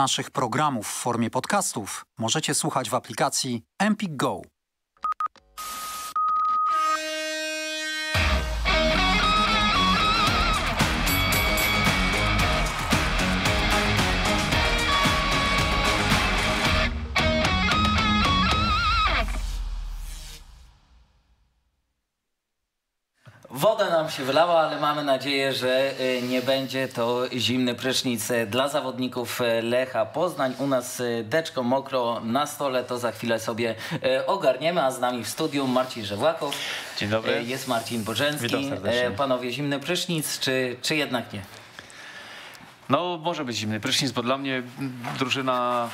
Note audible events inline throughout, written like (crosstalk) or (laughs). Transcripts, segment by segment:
Naszych programów w formie podcastów możecie słuchać w aplikacji Empik Go. Nam się wylała, ale mamy nadzieję, że y, nie będzie to zimny prysznic dla zawodników y, Lecha Poznań. U nas deczko mokro na stole, to za chwilę sobie ogarniemy, a z nami w studiu Marcin Żewłakow. Dzień dobry. Jest Marcin serdecznie. Panowie, zimny prysznic, czy, czy jednak nie? No, może być zimny prysznic, bo dla mnie drużyna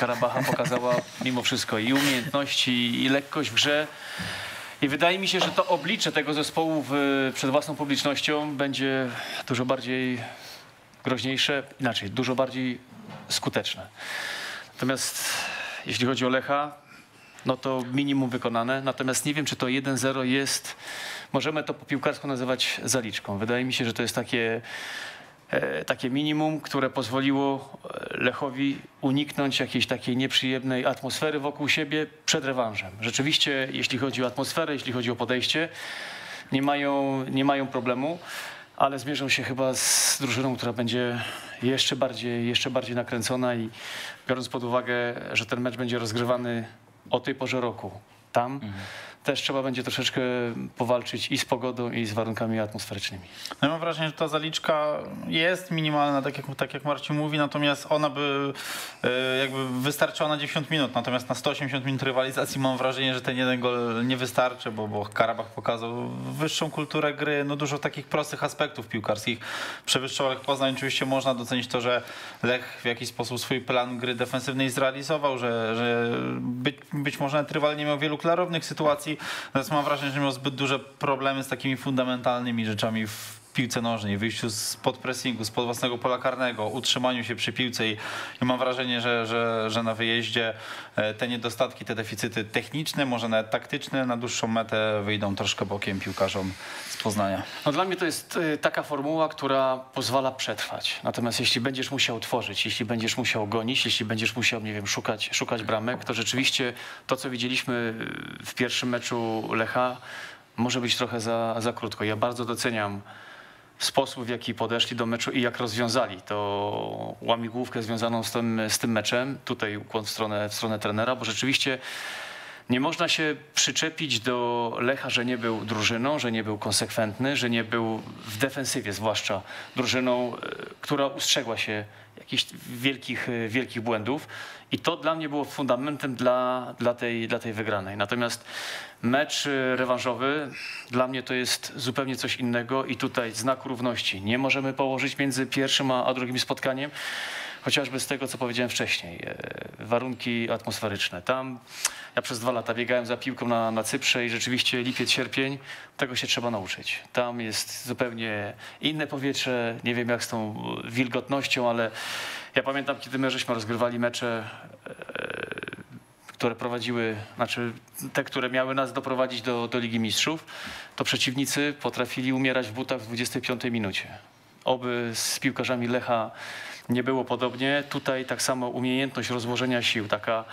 Karabacha pokazała mimo wszystko i umiejętności, i lekkość w grze. I wydaje mi się, że to oblicze tego zespołu w, przed własną publicznością będzie dużo bardziej groźniejsze, inaczej, dużo bardziej skuteczne. Natomiast jeśli chodzi o Lecha, no to minimum wykonane. Natomiast nie wiem, czy to 1-0 jest, możemy to po piłkarsku nazywać zaliczką. Wydaje mi się, że to jest takie takie minimum, które pozwoliło e, Lechowi uniknąć jakiejś takiej nieprzyjemnej atmosfery wokół siebie przed rewanżem. Rzeczywiście, jeśli chodzi o atmosferę, jeśli chodzi o podejście, nie mają, nie mają problemu, ale zmierzą się chyba z drużyną, która będzie jeszcze bardziej, jeszcze bardziej nakręcona i biorąc pod uwagę, że ten mecz będzie rozgrywany o tej porze roku tam, mhm też trzeba będzie troszeczkę powalczyć i z pogodą, i z warunkami atmosferycznymi. No mam wrażenie, że ta zaliczka jest minimalna, tak jak, tak jak Marcin mówi, natomiast ona by e, jakby wystarczyła na 90 minut, natomiast na 180 minut rywalizacji mam wrażenie, że ten jeden gol nie wystarczy, bo, bo Karabach pokazał wyższą kulturę gry, no dużo takich prostych aspektów piłkarskich. Przewyższał Lech Poznań, oczywiście można docenić to, że Lech w jakiś sposób swój plan gry defensywnej zrealizował, że, że być, być może nawet rywal nie miał wielu klarownych sytuacji, Natomiast mam wrażenie, że miał zbyt duże problemy z takimi fundamentalnymi rzeczami w piłce nożnej, wyjściu spod pressingu, spod własnego pola karnego, utrzymaniu się przy piłce i, mam wrażenie, że, że, że na wyjeździe e, te niedostatki, te deficyty techniczne, może nawet taktyczne na dłuższą metę wyjdą troszkę bokiem piłkarzom z Poznania. No dla mnie to jest e, taka formuła, która pozwala przetrwać. Natomiast jeśli będziesz musiał tworzyć, jeśli będziesz musiał gonić, jeśli będziesz musiał, nie wiem, szukać, szukać bramek, to rzeczywiście to, co widzieliśmy w pierwszym meczu Lecha, może być trochę za, za krótko. Ja bardzo doceniam sposób, w jaki podeszli do meczu i jak rozwiązali to łamigłówkę związaną z tym, z tym meczem. Tutaj ukłon w stronę, w stronę trenera, bo rzeczywiście nie można się przyczepić do Lecha, że nie był drużyną, że nie był konsekwentny, że nie był w defensywie zwłaszcza drużyną, e, która ustrzegła się jakichś wielkich, e, wielkich błędów. I to dla mnie było fundamentem dla, dla, tej, dla tej wygranej. Natomiast mecz e, rewanżowy dla mnie to jest zupełnie coś innego i tutaj znak równości nie możemy położyć między pierwszym a, drugim spotkaniem chociażby z tego, co powiedziałem wcześniej. Warunki atmosferyczne. Tam ja przez dwa lata biegałem za piłką na, na Cyprze i rzeczywiście lipiec, sierpień, tego się trzeba nauczyć. Tam jest zupełnie inne powietrze, nie wiem jak z tą wilgotnością, ale ja pamiętam, kiedy my żeśmy rozgrywali mecze, e, które prowadziły, znaczy te, które miały nas doprowadzić do, do Ligi Mistrzów, to przeciwnicy potrafili umierać w butach w 25 minucie. Oby z piłkarzami Lecha nie było podobnie. Tutaj tak samo umiejętność rozłożenia sił, taka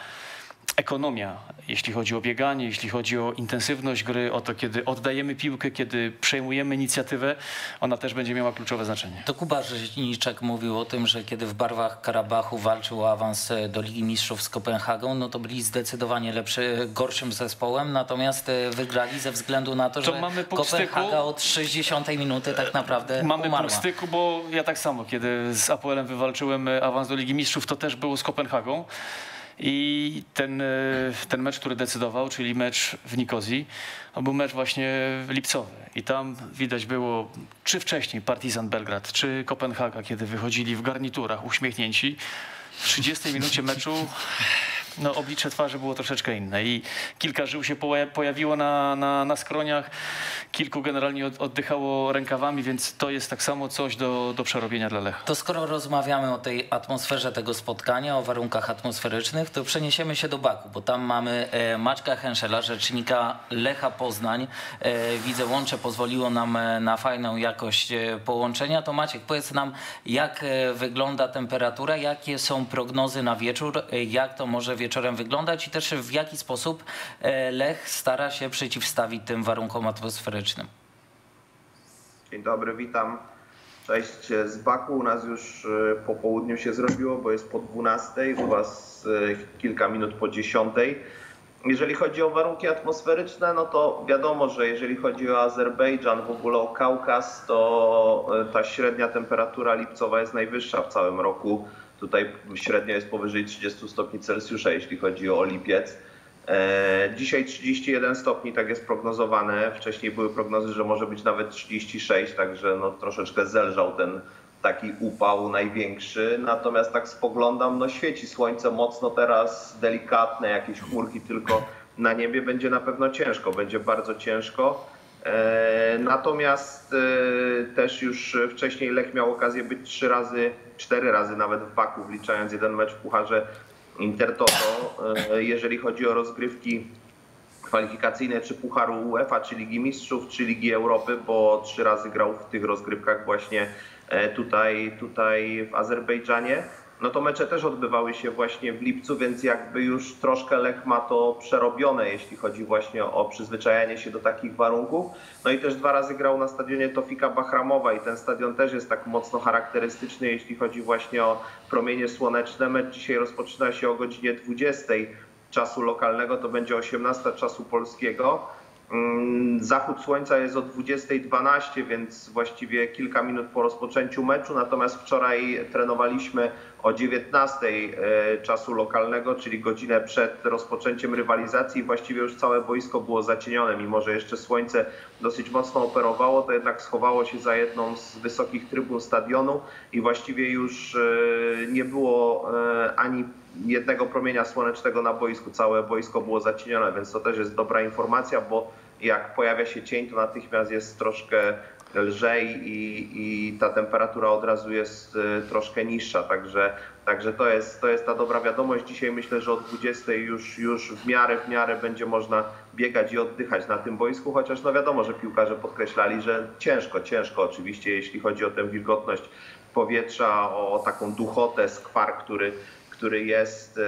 ekonomia, jeśli chodzi o bieganie, jeśli chodzi o intensywność gry, o to, kiedy oddajemy piłkę, kiedy przejmujemy inicjatywę, ona też będzie miała kluczowe znaczenie. To Kuba Rzeźniczek mówił o tym, że kiedy w barwach Karabachu walczył o awans e, do Ligi Mistrzów z Kopenhagą, no to byli zdecydowanie lepszy, gorszym zespołem, natomiast e, wygrali ze względu na to, to że mamy Kopenhaga od 60 minuty tak naprawdę Mamy umarła. punkt styku, bo ja tak samo, kiedy z Apoelem wywalczyłem e, awans do Ligi Mistrzów, to też było z Kopenhagą. I ten, e, ten mecz, który decydował, czyli mecz w Nikozji, był mecz właśnie lipcowy. I tam widać było, czy wcześniej Partizan Belgrad, czy Kopenhaga, kiedy wychodzili w garniturach uśmiechnięci. W 30 minucie meczu no, oblicze twarzy było troszeczkę inne i kilka żył się pojawiło na, na, na skroniach, kilku generalnie oddychało rękawami, więc to jest tak samo coś do, do przerobienia dla Lecha. To skoro rozmawiamy o tej atmosferze tego spotkania, o warunkach atmosferycznych, to przeniesiemy się do Baku, bo tam mamy e, Maćka Henszela, rzecznika Lecha Poznań. E, widzę, łącze pozwoliło nam e, na fajną jakość połączenia. To Maciek, powiedz nam, jak wygląda temperatura, jakie są prognozy na wieczór, jak to może wieczorem wyglądać i też w jaki sposób Lech stara się przeciwstawić tym warunkom atmosferycznym. Dzień dobry, witam. Cześć z Baku. U nas już po południu się zrobiło, bo jest po 12, u Was kilka minut po 10. Jeżeli chodzi o warunki atmosferyczne, no to wiadomo, że jeżeli chodzi o Azerbejdżan, w ogóle o Kaukaz, to e, ta średnia temperatura lipcowa jest najwyższa w całym roku. Tutaj średnio jest powyżej 30 stopni Celsjusza, jeśli chodzi o lipiec. E, dzisiaj 31 stopni, tak jest prognozowane. Wcześniej były prognozy, że może być nawet 36, także no troszeczkę zelżał ten taki upał największy. Natomiast tak spoglądam, no świeci słońce mocno teraz, delikatne jakieś chmurki tylko na niebie. Będzie na pewno ciężko, będzie bardzo ciężko. E, natomiast e, też już wcześniej Lech miał okazję być trzy razy, cztery razy nawet w Baku, wliczając jeden mecz w Pucharze Intertoto. E, jeżeli chodzi o rozgrywki kwalifikacyjne czy Pucharu UEFA, czy Ligi Mistrzów, czy Ligi Europy, bo trzy razy grał w tych rozgrywkach właśnie tutaj, tutaj w Azerbejdżanie. No to mecze też odbywały się właśnie w lipcu, więc jakby już troszkę Lech ma to przerobione, jeśli chodzi właśnie o przyzwyczajanie się do takich warunków. No i też dwa razy grał na stadionie Tofika Bahramowa i ten stadion też jest tak mocno charakterystyczny, jeśli chodzi właśnie o promienie słoneczne. Mecz dzisiaj rozpoczyna się o godzinie 20 czasu lokalnego, to będzie 18 czasu polskiego. Mm, zachód słońca jest o 20.12, więc właściwie kilka minut po rozpoczęciu meczu. Natomiast wczoraj trenowaliśmy o 19 e, czasu lokalnego, czyli godzinę przed rozpoczęciem rywalizacji. Właściwie już całe boisko było zacienione, mimo że jeszcze słońce dosyć mocno operowało, to jednak schowało się za jedną z wysokich trybun stadionu i właściwie już e, nie było e, ani jednego promienia słonecznego na boisku. Całe boisko było zacienione, więc to też jest dobra informacja, bo jak pojawia się cień, to natychmiast jest troszkę lżej i, i ta temperatura od razu jest y, troszkę niższa. Także, także to, jest, to jest ta dobra wiadomość. Dzisiaj myślę, że o 20 już, już w miarę w miarę będzie można biegać i oddychać na tym boisku, chociaż no wiadomo, że piłkarze podkreślali, że ciężko, ciężko oczywiście, jeśli chodzi o tę wilgotność powietrza, o taką duchotę, skwar, który który jest, y,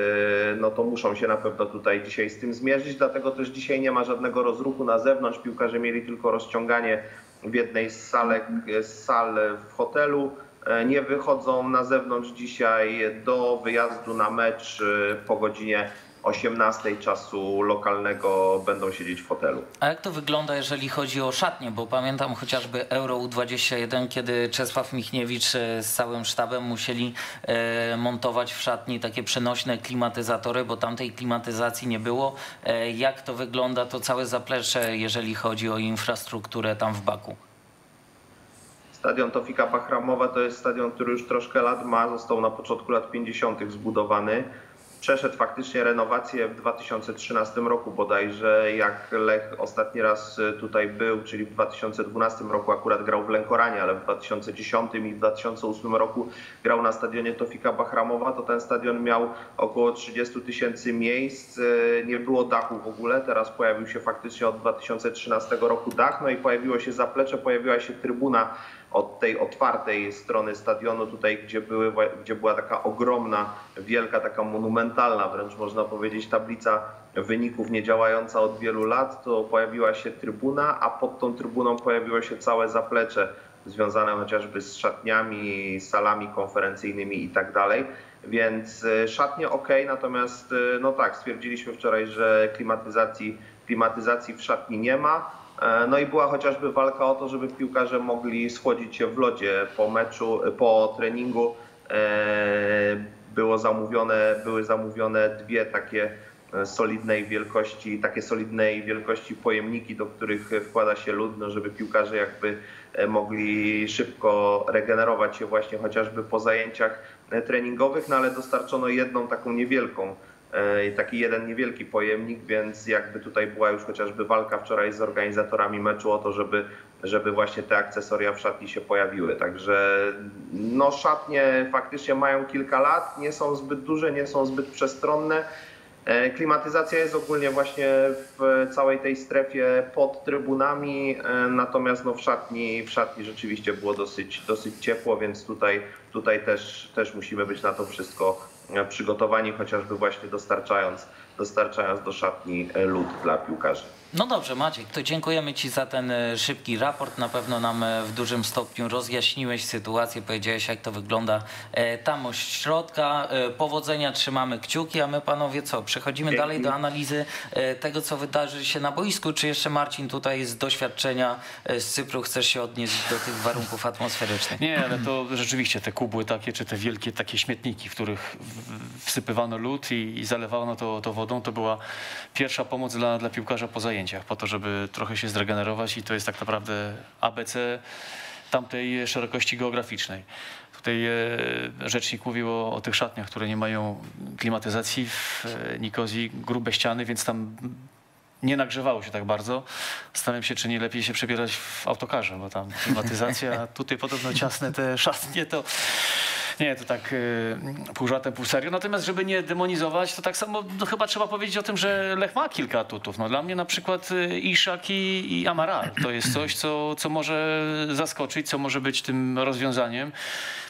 no to muszą się na pewno tutaj dzisiaj z tym zmierzyć. Dlatego też dzisiaj nie ma żadnego rozruchu na zewnątrz. Piłkarze mieli tylko rozciąganie w jednej z, salek, z sal w hotelu. E, nie wychodzą na zewnątrz dzisiaj do wyjazdu na mecz y, po godzinie 18 czasu lokalnego będą siedzieć w hotelu. A jak to wygląda, jeżeli chodzi o szatnie? Bo pamiętam chociażby Euro U21, kiedy Czesław Michniewicz e, z całym sztabem musieli e, montować w szatni takie przenośne klimatyzatory, bo tamtej klimatyzacji nie było. E, jak to wygląda to całe zaplecze, jeżeli chodzi o infrastrukturę tam w Baku? Stadion Tofika Bahramowa to jest stadion, który już troszkę lat ma, został na początku lat 50. zbudowany przeszedł faktycznie renowację w 2013 roku bodajże, jak Lech ostatni raz tutaj był, czyli w 2012 roku akurat grał w Lękoranie, ale w 2010 i w 2008 roku grał na stadionie Tofika Bahramowa, to ten stadion miał około 30 tysięcy miejsc, nie było dachu w ogóle, teraz pojawił się faktycznie od 2013 roku dach, no i pojawiło się zaplecze, pojawiła się trybuna od tej otwartej strony stadionu, tutaj gdzie, były, gdzie była taka ogromna, wielka, taka monumentalna wręcz można powiedzieć tablica wyników niedziałająca od wielu lat, to pojawiła się trybuna, a pod tą trybuną pojawiło się całe zaplecze związane chociażby z szatniami, salami konferencyjnymi i tak dalej. Więc e, szatnie ok, natomiast e, no tak, stwierdziliśmy wczoraj, że klimatyzacji, klimatyzacji w szatni nie ma. E, no i była chociażby walka o to, żeby piłkarze mogli schłodzić się w lodzie po meczu, po treningu. E, było zamówione, były zamówione dwie takie e, solidnej wielkości, takie solidnej wielkości pojemniki, do których wkłada się lód, no żeby piłkarze jakby mogli szybko regenerować się właśnie chociażby po zajęciach treningowych, no ale dostarczono jedną taką niewielką e, taki jeden niewielki pojemnik, więc jakby tutaj była już chociażby walka wczoraj z organizatorami meczu o to, żeby, żeby właśnie te akcesoria w szatni się pojawiły. Także no szatnie faktycznie mają kilka lat, nie są zbyt duże, nie są zbyt przestronne. E, klimatyzacja jest ogólnie właśnie w całej tej strefie pod trybunami, e, natomiast no w, szatni, w szatni rzeczywiście było dosyć, dosyć ciepło, więc tutaj, tutaj też, też musimy być na to wszystko przygotowani, chociażby właśnie dostarczając, dostarczając do szatni lód dla piłkarzy. No dobrze, Maciek, to dziękujemy Ci za ten e, szybki raport. Na pewno nam e, w dużym stopniu rozjaśniłeś sytuację, powiedziałeś, jak to wygląda e, tam od środka. Powodzenia, trzymamy kciuki, a my panowie co? Przechodzimy Dzięki. dalej do analizy tego, co wydarzy się na boisku. Czy jeszcze Marcin tutaj z doświadczenia z Cypru chcesz się odnieść do tych warunków atmosferycznych? Nie, ale to rzeczywiście te kubły takie, czy te wielkie takie śmietniki, w których wsypywano lód i, i zalewano to, to wodą, to była pierwsza pomoc dla, dla piłkarza po zajęciu zajęciach po to, żeby trochę się zregenerować i to jest tak naprawdę ABC tamtej szerokości geograficznej. Tutaj e, rzecznik mówił o, o tych szatniach, które nie mają klimatyzacji w e, Nikozji, grube ściany, więc tam nie nagrzewało się tak bardzo. Zastanawiam się, czy nie lepiej się przebierać w autokarze, bo tam klimatyzacja, tutaj podobno ciasne te (laughs) szatnie, to nie, to tak y, pół żartem, pół serio. Natomiast, żeby nie demonizować, to tak samo no, chyba trzeba powiedzieć o tym, że Lech ma kilka atutów. No, dla mnie na przykład y, Iszak i, i Amaral to jest coś, co, co może zaskoczyć, co może być tym rozwiązaniem.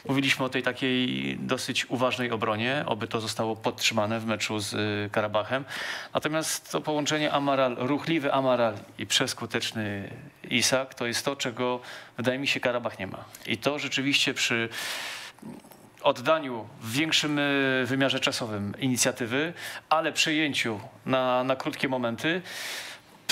Mówiliśmy o tej takiej dosyć uważnej obronie, oby to zostało podtrzymane w meczu z y, Karabachem. Natomiast to połączenie Amaral, ruchliwy Amaral i przeskuteczny Isak to jest to, czego wydaje mi się Karabach nie ma. I to rzeczywiście przy oddaniu w większym e, wymiarze czasowym inicjatywy, ale przejęciu na, na krótkie momenty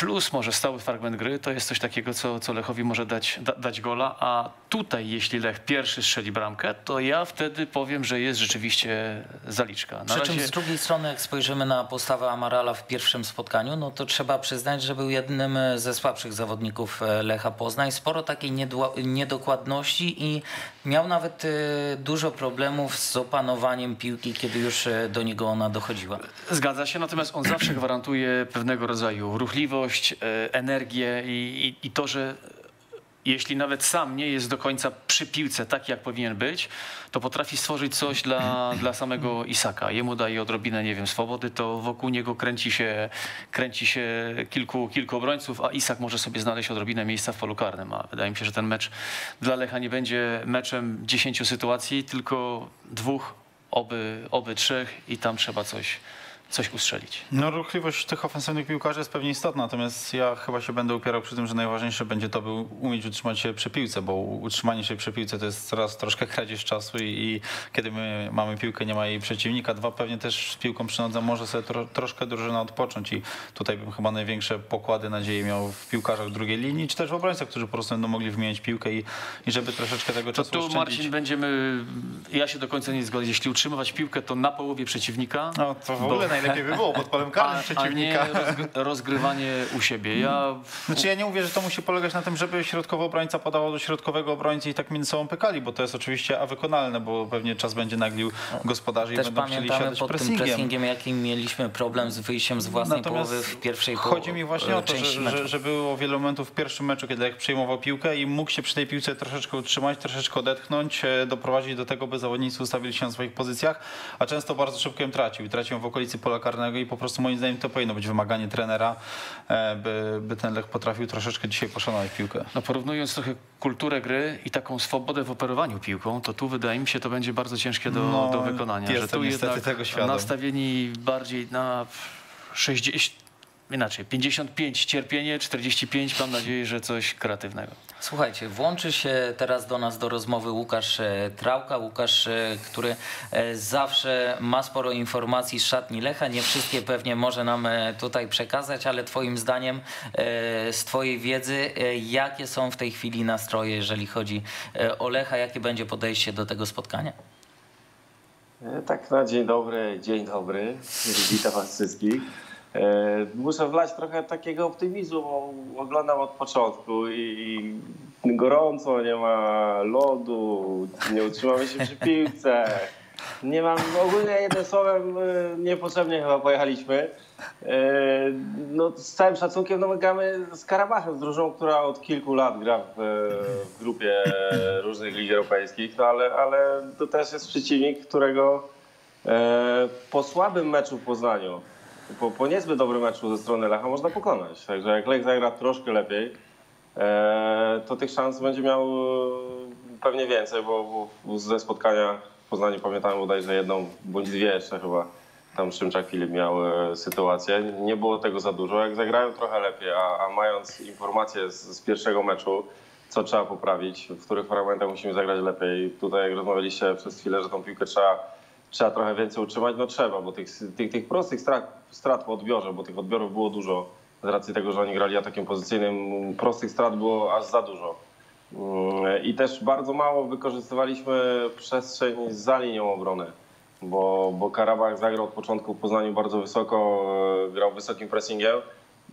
plus może stały fragment gry, to jest coś takiego, co, co Lechowi może dać, da, dać gola, a tutaj jeśli Lech pierwszy strzeli bramkę, to ja wtedy powiem, że jest rzeczywiście zaliczka. Na Przy czym razie... z drugiej strony, jak spojrzymy na postawę Amarala w pierwszym spotkaniu, no to trzeba przyznać, że był jednym ze słabszych zawodników e, Lecha Poznań. Sporo takiej niedokładności i miał nawet e, dużo problemów z opanowaniem piłki, kiedy już e, do niego ona dochodziła. Zgadza się, natomiast on zawsze gwarantuje pewnego rodzaju ruchliwość, E, energię i, i, i to, że jeśli nawet sam nie jest do końca przy piłce taki, jak powinien być, to potrafi stworzyć coś dla, dla samego Isaka. Jemu daje odrobinę, nie wiem, swobody, to wokół niego kręci się, kręci się kilku, kilku obrońców, a Isak może sobie znaleźć odrobinę miejsca w polu karnym. A wydaje mi się, że ten mecz dla Lecha nie będzie meczem dziesięciu sytuacji, tylko dwóch, oby, oby trzech i tam trzeba coś coś ustrzelić. No ruchliwość tych ofensywnych piłkarzy jest pewnie istotna, natomiast ja chyba się będę upierał przy tym, że najważniejsze będzie to, by umieć utrzymać się przy piłce, bo utrzymanie się przy piłce to jest coraz troszkę kradzież czasu i, i kiedy my mamy piłkę, nie ma jej przeciwnika. Dwa, pewnie też z piłką przy nodze może sobie tro, troszkę drużyna odpocząć i tutaj bym chyba największe pokłady nadziei miał w piłkarzach drugiej linii, czy też w obrońcach, którzy po prostu będą mogli wymienić piłkę i, i żeby troszeczkę tego czasu To tu oszczędzić. Marcin będziemy, ja się do końca nie zgodzę, jeśli utrzymywać piłkę, to na połowie przeciwnika. No to w ogóle bo... najlepiej by było pod polem karnym a, przeciwnika. A nie rozgrywanie u siebie. Ja... Znaczy ja nie mówię, że to musi polegać na tym, żeby środkowy obrońca podawał do środkowego obrońcy i tak między sobą pykali, bo to jest oczywiście a wykonalne, bo pewnie czas będzie naglił gospodarzy Też i będą chcieli siadać pod pressingiem. tym pressingiem, jakim mieliśmy problem z wyjściem z własnej Natomiast połowy w pierwszej połowie. Chodzi mi właśnie o to, że, że, że, było wiele momentów w pierwszym meczu, kiedy jak przejmował piłkę i mógł się przy tej piłce troszeczkę utrzymać, troszeczkę odetchnąć, e, doprowadzić do tego, by zawodnicy ustawili się na swoich pozycjach, a często bardzo szybko ją tracił. Tracił ją w okolicy pola karnego i po prostu moim zdaniem to powinno być wymaganie trenera, e, by, by ten Lech potrafił troszeczkę dzisiaj poszanować piłkę. No porównując trochę kulturę gry i taką swobodę w operowaniu piłką, to tu wydaje mi się to będzie bardzo ciężkie do, no, do wykonania. Że tu jednak tego świadom. nastawieni bardziej na 60 inaczej, 55 cierpienie, 45 mam nadzieję, że coś kreatywnego. Słuchajcie, włączy się teraz do nas do rozmowy Łukasz e, Trałka. Łukasz, e, który e, zawsze ma sporo informacji z szatni Lecha. Nie wszystkie pewnie może nam tutaj przekazać, ale twoim zdaniem, z twojej wiedzy, jakie są w tej chwili nastroje, jeżeli chodzi o Lecha? Jakie będzie podejście do tego spotkania? Tak, na dzień dobry, dzień dobry. Witam was wszystkich. E, muszę wlać trochę takiego optymizmu, bo oglądam od początku i gorąco, nie ma lodu, nie utrzymamy się przy piłce. Nie mam, ogólnie jednym słowem y, niepotrzebnie chyba pojechaliśmy. Y, No, z całym szacunkiem no, my z Karabachem, z drużyną, która od kilku lat gra w, w grupie różnych lig europejskich, no ale, ale to też jest przeciwnik, którego e, po słabym meczu w Poznaniu, po, po niezbyt dobrym meczu ze strony Lecha można pokonać. Także jak Lech zagra troszkę lepiej, e, to tych szans będzie miał e, pewnie więcej, bo, bo ze spotkania w Poznaniu pamiętam bodajże jedną bądź dwie jeszcze chyba. Tam Szymczak Filip miał e, sytuację. Nie było tego za dużo. Jak zagrają trochę lepiej, a, a mając informacje z, z pierwszego meczu, co trzeba poprawić, w których fragmentach musimy zagrać lepiej. Tutaj jak rozmawialiście przez chwilę, że tą piłkę trzeba, trzeba trochę więcej utrzymać, no trzeba, bo tych, tych, tych prostych strat, strat po odbiorze, bo tych odbiorów było dużo z racji tego, że oni grali atakiem pozycyjnym, prostych strat było aż za dużo. Mm, I też bardzo mało wykorzystywaliśmy przestrzeń za linią obrony, bo, bo Karabach zagrał od początku w Poznaniu bardzo wysoko, e, grał wysokim pressingiem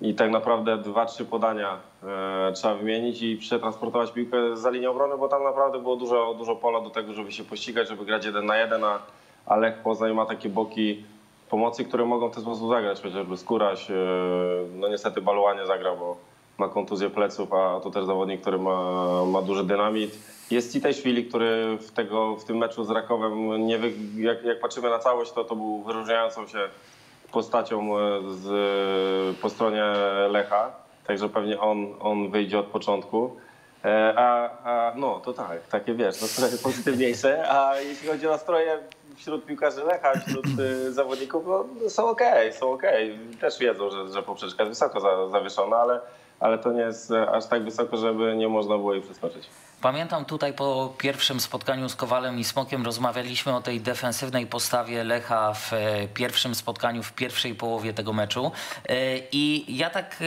i tak naprawdę dwa, trzy podania e, trzeba wymienić i przetransportować piłkę za linią obrony, bo tam naprawdę było dużo, dużo pola do tego, żeby się pościgać, żeby grać jeden na jeden, a, a Lech Poznań ma takie boki pomocy, które mogą w ten sposób zagrać, chociażby Skóraś, e, no niestety Baluła nie zagrał, bo ma kontuzję pleców, a to też zawodnik, który ma, ma duży dynamit. Jest Citejszwili, który w, tego, w tym meczu z Rakowem, nie wy, jak, jak patrzymy na całość, to to był wyróżniającą się postacią e, z, po stronie Lecha, także pewnie on, on wyjdzie od początku. E, A, a no to tak, takie wiesz, nastroje (laughs) pozytywniejsze, a jeśli chodzi o nastroje wśród piłkarzy Lecha, wśród y, zawodników, no, są okej, są okej. Też wiedzą, że, że poprzeczka jest wysoko za, zawieszona, ale, ale to nie jest aż tak wysoko, żeby nie można było jej przeskoczyć. Pamiętam tutaj po pierwszym spotkaniu z Kowalem i Smokiem rozmawialiśmy o tej defensywnej postawie Lecha w e, pierwszym spotkaniu, w pierwszej połowie tego meczu. E, I ja tak e,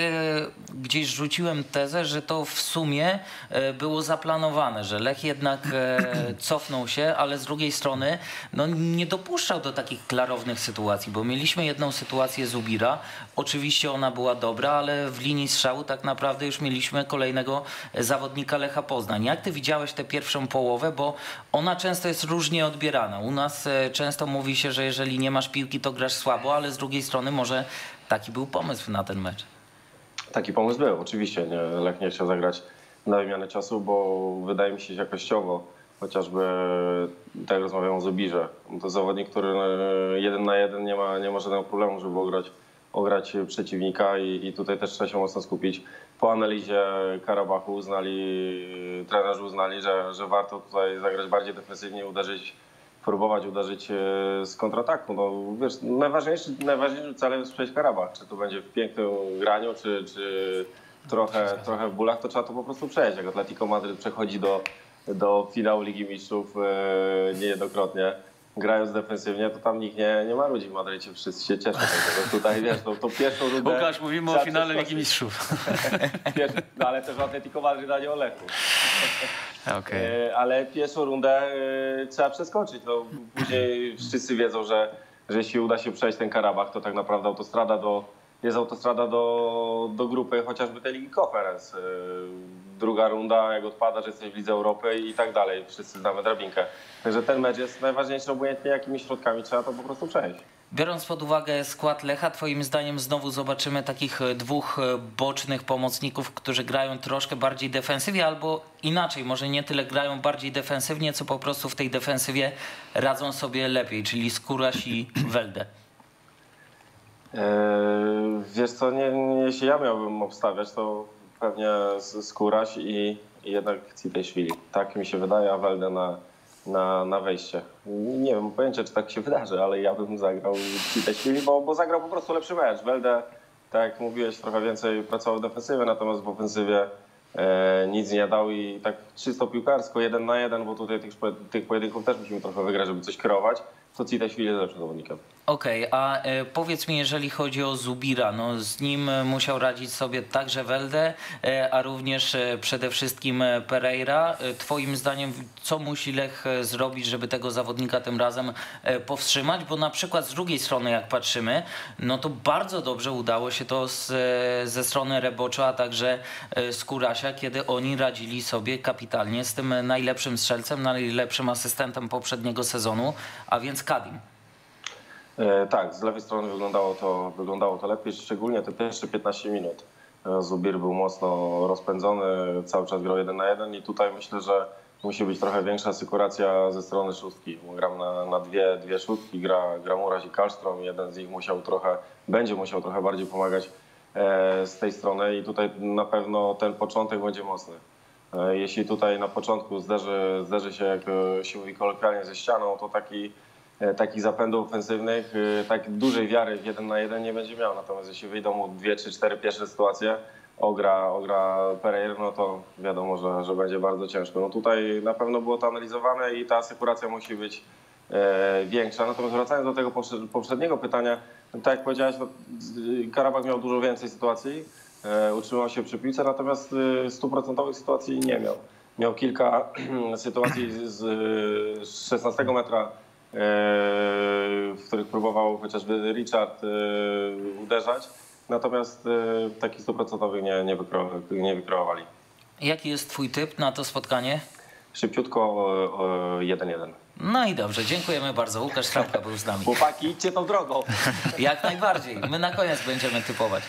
gdzieś rzuciłem tezę, że to w sumie było zaplanowane, że Lech jednak (clears throat) cofnął się, ale z drugiej strony no, nie dopuszczał do takich klarownych sytuacji, bo mieliśmy jedną sytuację z Ubira. Oczywiście ona była dobra, ale w linii strzału tak naprawdę już mieliśmy kolejnego zawodnika Lecha Poznań. Jak ty widziałeś tę pierwszą połowę, bo ona często jest różnie odbierana. U nas e, często mówi się, że jeżeli nie masz piłki, to grasz słabo, ale z drugiej strony może taki był pomysł na ten mecz. Taki pomysł był, oczywiście. Nie, Lech nie chciał zagrać na wymianę czasu, bo wydaje mi się jakościowo, chociażby tak jak rozmawiam o Zubirze, to zawodnik, który e, jeden na jeden nie ma, nie ma żadnego problemu, żeby ograć, ograć przeciwnika i, i tutaj też trzeba się mocno skupić. Po analizie Karabachu uznali, trenerzy uznali, że, że warto tutaj zagrać bardziej defensywnie, uderzyć próbować uderzyć e, z kontrataku. No, wiesz, najważniejszy, najważniejszym celem jest przejść Karabach. Czy to będzie w pięknym graniu, czy, czy trochę, trochę w bólach, to trzeba to po prostu przejść. Jak Atletico Madryt przechodzi do, do finału Ligi Mistrzów e, niejednokrotnie, grając defensywnie, to tam nikt nie, nie ma ludzi w Madrycie, wszyscy się cieszą. Także tutaj wiesz, to, to pierwszą rundę... Łukasz, mówimy o finale Ligi. Mistrzów. (laughs) Wiesz, no, ale też o Atletico Madryt, a nie o Lechu. (laughs) Okej. E, Ale pierwszą rundę e, trzeba przeskoczyć. No, później wszyscy wiedzą, że, że jeśli uda się przejść ten Karabach, to tak naprawdę autostrada do, jest autostrada do, do grupy chociażby tej Ligi Conference. Druga runda, jak odpada, że jesteś w Lidze Europy i tak dalej. Wszyscy znamy drabinkę. Także ten mecz jest najważniejszy, obojętnie jakimi środkami trzeba to po prostu przejść. Biorąc pod uwagę skład Lecha, twoim zdaniem znowu zobaczymy takich e, dwóch e, bocznych pomocników, którzy grają troszkę bardziej defensywnie, albo inaczej, może nie tyle grają bardziej defensywnie, co po prostu w tej defensywie radzą sobie lepiej, czyli Skóraś i (clears throat) Welde. Eee, Wiesz co, nie, nie, jeśli ja miałbym obstawiać, to pewnie Skóraś i, i jednak Citejszwili. Tak mi się wydaje, a Welde na, na, na wejście. Nie wiem, pojęcia, czy tak się wydarzy, ale ja bym zagrał Citejszwili, bo, bo zagrał po prostu lepszy mecz. Welde, tak jak mówiłeś, trochę więcej pracował w defensywie, natomiast w ofensywie e, nic nie dał i tak czysto piłkarsko, jeden na jeden, bo tutaj tych, tych pojedynków też musimy trochę wygrać, żeby coś kreować, to Citejszwili jest lepszym zawodnikiem. Okej, a e, powiedz mi, jeżeli chodzi o Zubira, no z nim e, musiał radzić sobie także Welde, e, a również przede wszystkim Pereira. Twoim zdaniem, co musi Lech zrobić, żeby tego zawodnika tym razem powstrzymać? Bo na przykład z drugiej strony, jak patrzymy, no to bardzo dobrze udało się to z, ze strony Rebocza, a także z Kurasia, kiedy oni radzili sobie kapitalnie z tym najlepszym strzelcem, najlepszym asystentem poprzedniego sezonu, a więc Kadim. E, tak, z lewej strony wyglądało to, wyglądało to lepiej, szczególnie te pierwsze 15 minut. Zubir był mocno rozpędzony, cały czas grał jeden na jeden i tutaj myślę, że musi być trochę większa asykuracja ze strony szóstki. Gram na, na dwie, dwie szóstki, gra, gra Muraś i Karlstrom. Jeden z nich musiał trochę, będzie musiał trochę bardziej pomagać e, z tej strony i tutaj na pewno ten początek będzie mocny. E, Jeśli tutaj na początku zderzy, zderzy się, jak się mówi kolokwialnie, ze ścianą, to taki, takich zapędów ofensywnych, e, tak dużej wiary w jeden na jeden nie będzie miał. Natomiast jeśli wyjdą mu dwie, trzy, cztery pierwsze sytuacje, ogra, ogra Pereira, no to wiadomo, że, że będzie bardzo ciężko. No tutaj na pewno było to analizowane i ta asykuracja musi być e, większa. Natomiast wracając do tego poprze- poprzedniego pytania, no tak jak powiedziałeś, no, Karabach miał dużo więcej sytuacji, e, utrzymał się przy piłce, natomiast e, stuprocentowych sytuacji nie miał. Miał kilka (clears throat) sytuacji z, z 16 metra, e, w których próbował chociażby Richard e, uderzać, natomiast e, takich stuprocentowych nie, nie, nie wykreowali. Jaki jest twój typ na to spotkanie? Szybciutko o- o 1-1. No i dobrze, dziękujemy bardzo. Łukasz Trampka był z nami. Chłopaki, idźcie tą drogą. (laughs) Jak najbardziej. My na koniec będziemy typować.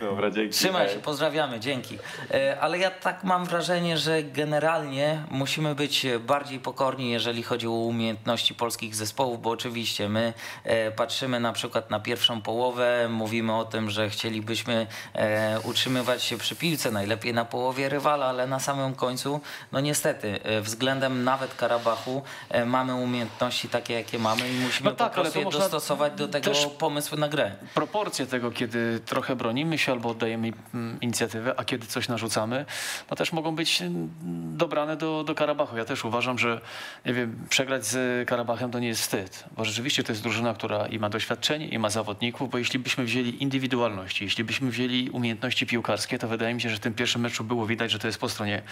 Dobra, dzięki. Trzymaj się, pozdrawiamy, dzięki. E, Ale ja tak mam wrażenie, że generalnie musimy być bardziej pokorni, jeżeli chodzi o umiejętności polskich zespołów, bo oczywiście my e, patrzymy na przykład na pierwszą połowę, mówimy o tym, że chcielibyśmy e, utrzymywać się przy piłce, najlepiej na połowie rywala, ale na samym końcu, no niestety, względem nawet Karabachu mamy umiejętności takie, jakie mamy i musimy No tak, po prostu je dostosować do tego pomysłu na grę. proporcje tego, kiedy trochę bronimy się albo oddajemy mm, inicjatywę, a kiedy coś narzucamy, no też mogą być mm, dobrane do, do Karabachu. Ja też uważam, że nie wiem, przegrać z Karabachem to nie jest wstyd, bo rzeczywiście to jest drużyna, która i ma doświadczenie, i ma zawodników, bo jeśli byśmy wzięli indywidualności, jeśli byśmy wzięli umiejętności piłkarskie, to wydaje mi się, że w tym pierwszym meczu było widać, że to jest po stronie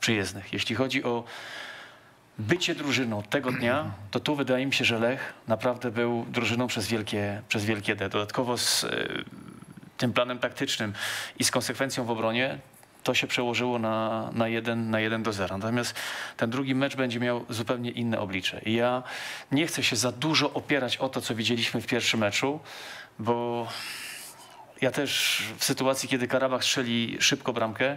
przyjezdnych. Jeśli chodzi o bycie drużyną tego dnia, to tu wydaje mi się, że Lech naprawdę był drużyną przez wielkie, przez wielkie D. Dodatkowo z e, tym planem taktycznym i z konsekwencją w obronie to się przełożyło na, na, jeden, na jeden do zera. Natomiast ten drugi mecz będzie miał zupełnie inne oblicze. I ja nie chcę się za dużo opierać o to, co widzieliśmy w pierwszym meczu, bo ja też w sytuacji, kiedy Karabach strzeli szybko bramkę,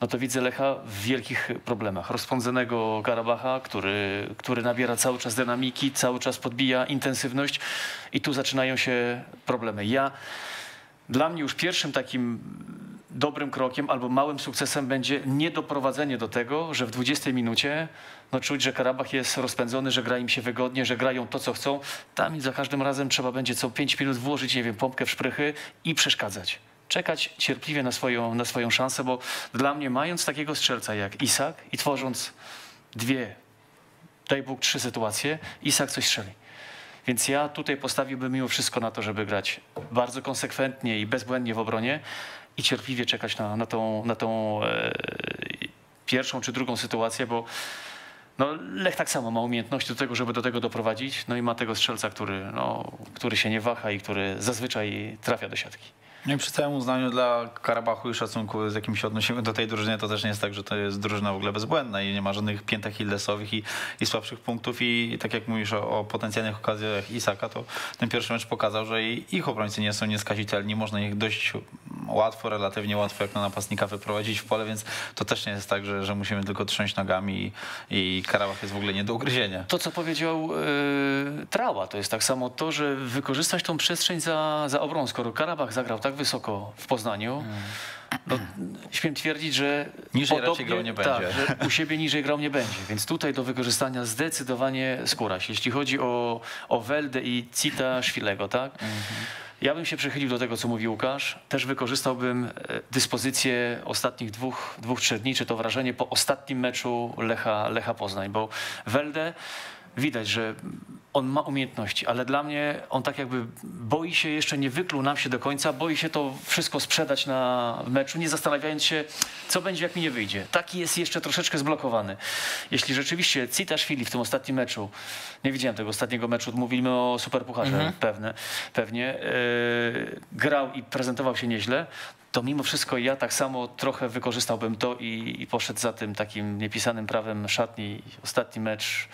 no to widzę Lecha w wielkich problemach. Rozpędzonego Karabacha, który, który nabiera cały czas dynamiki, cały czas podbija intensywność i tu zaczynają się problemy. Ja, dla mnie już pierwszym takim dobrym krokiem albo małym sukcesem będzie niedoprowadzenie do tego, że w 20 minucie no czuć, że Karabach jest rozpędzony, że gra im się wygodnie, że grają to, co chcą. Tam za każdym razem trzeba będzie co 5 minut włożyć, nie wiem, pompkę w szprychy i przeszkadzać. Czekać cierpliwie na swoją, na swoją szansę, bo dla mnie mając takiego strzelca jak Isak i tworząc dwie, daj Bóg, trzy sytuacje, Isak coś strzeli. Więc ja tutaj postawiłbym mimo wszystko na to, żeby grać bardzo konsekwentnie i bezbłędnie w obronie i cierpliwie czekać na, na tą, na tą e, pierwszą czy drugą sytuację, bo no, Lech tak samo ma umiejętności do tego, żeby do tego doprowadzić. No i ma tego strzelca, który, no, który się nie waha i który zazwyczaj trafia do siatki. No i przy całym uznaniu dla Karabachu i szacunku, z jakim się odnosimy do tej drużyny, to też nie jest tak, że to jest drużyna w ogóle bezbłędna i nie ma żadnych piętek Hildesowych i, i słabszych punktów i tak jak mówisz o, o potencjalnych okazjach Isaka, to ten pierwszy mecz pokazał, że i ich obrońcy nie są nieskazitelni, można ich dość łatwo, relatywnie łatwo jak na napastnika wyprowadzić w pole, więc to też nie jest tak, że, że musimy tylko trząść nogami i, i Karabach jest w ogóle nie do ugryzienia. To, co powiedział e, Trała, to jest tak samo to, że wykorzystać tą przestrzeń za, za obronę. Skoro Karabach zagrał tak wysoko w Poznaniu, no, śmiem twierdzić, że Niżej podobnie- grał nie tak, będzie. że u siebie niżej grał nie będzie. Więc tutaj do wykorzystania zdecydowanie skóraś. Jeśli chodzi o, o Weldę i Cita Szwilego, tak? Ja bym się przychylił do tego, co mówił Łukasz. Też wykorzystałbym e, dyspozycję ostatnich dwóch, dwóch, trzech dni, czy to wrażenie po ostatnim meczu Lecha, Lecha Poznań, bo Welde widać, że on ma umiejętności, ale dla mnie on tak jakby boi się, jeszcze nie wykluł nam się do końca, boi się to wszystko sprzedać na meczu, nie zastanawiając się, co będzie, jak mi nie wyjdzie. Taki jest jeszcze troszeczkę zblokowany. Jeśli rzeczywiście Citaszwili w tym ostatnim meczu, nie widziałem tego ostatniego meczu, mówimy o Superpucharze Mhm. pewne, pewnie, yy, grał i prezentował się nieźle, to mimo wszystko ja tak samo trochę wykorzystałbym to i, i poszedł za tym takim niepisanym prawem szatni. Ostatni mecz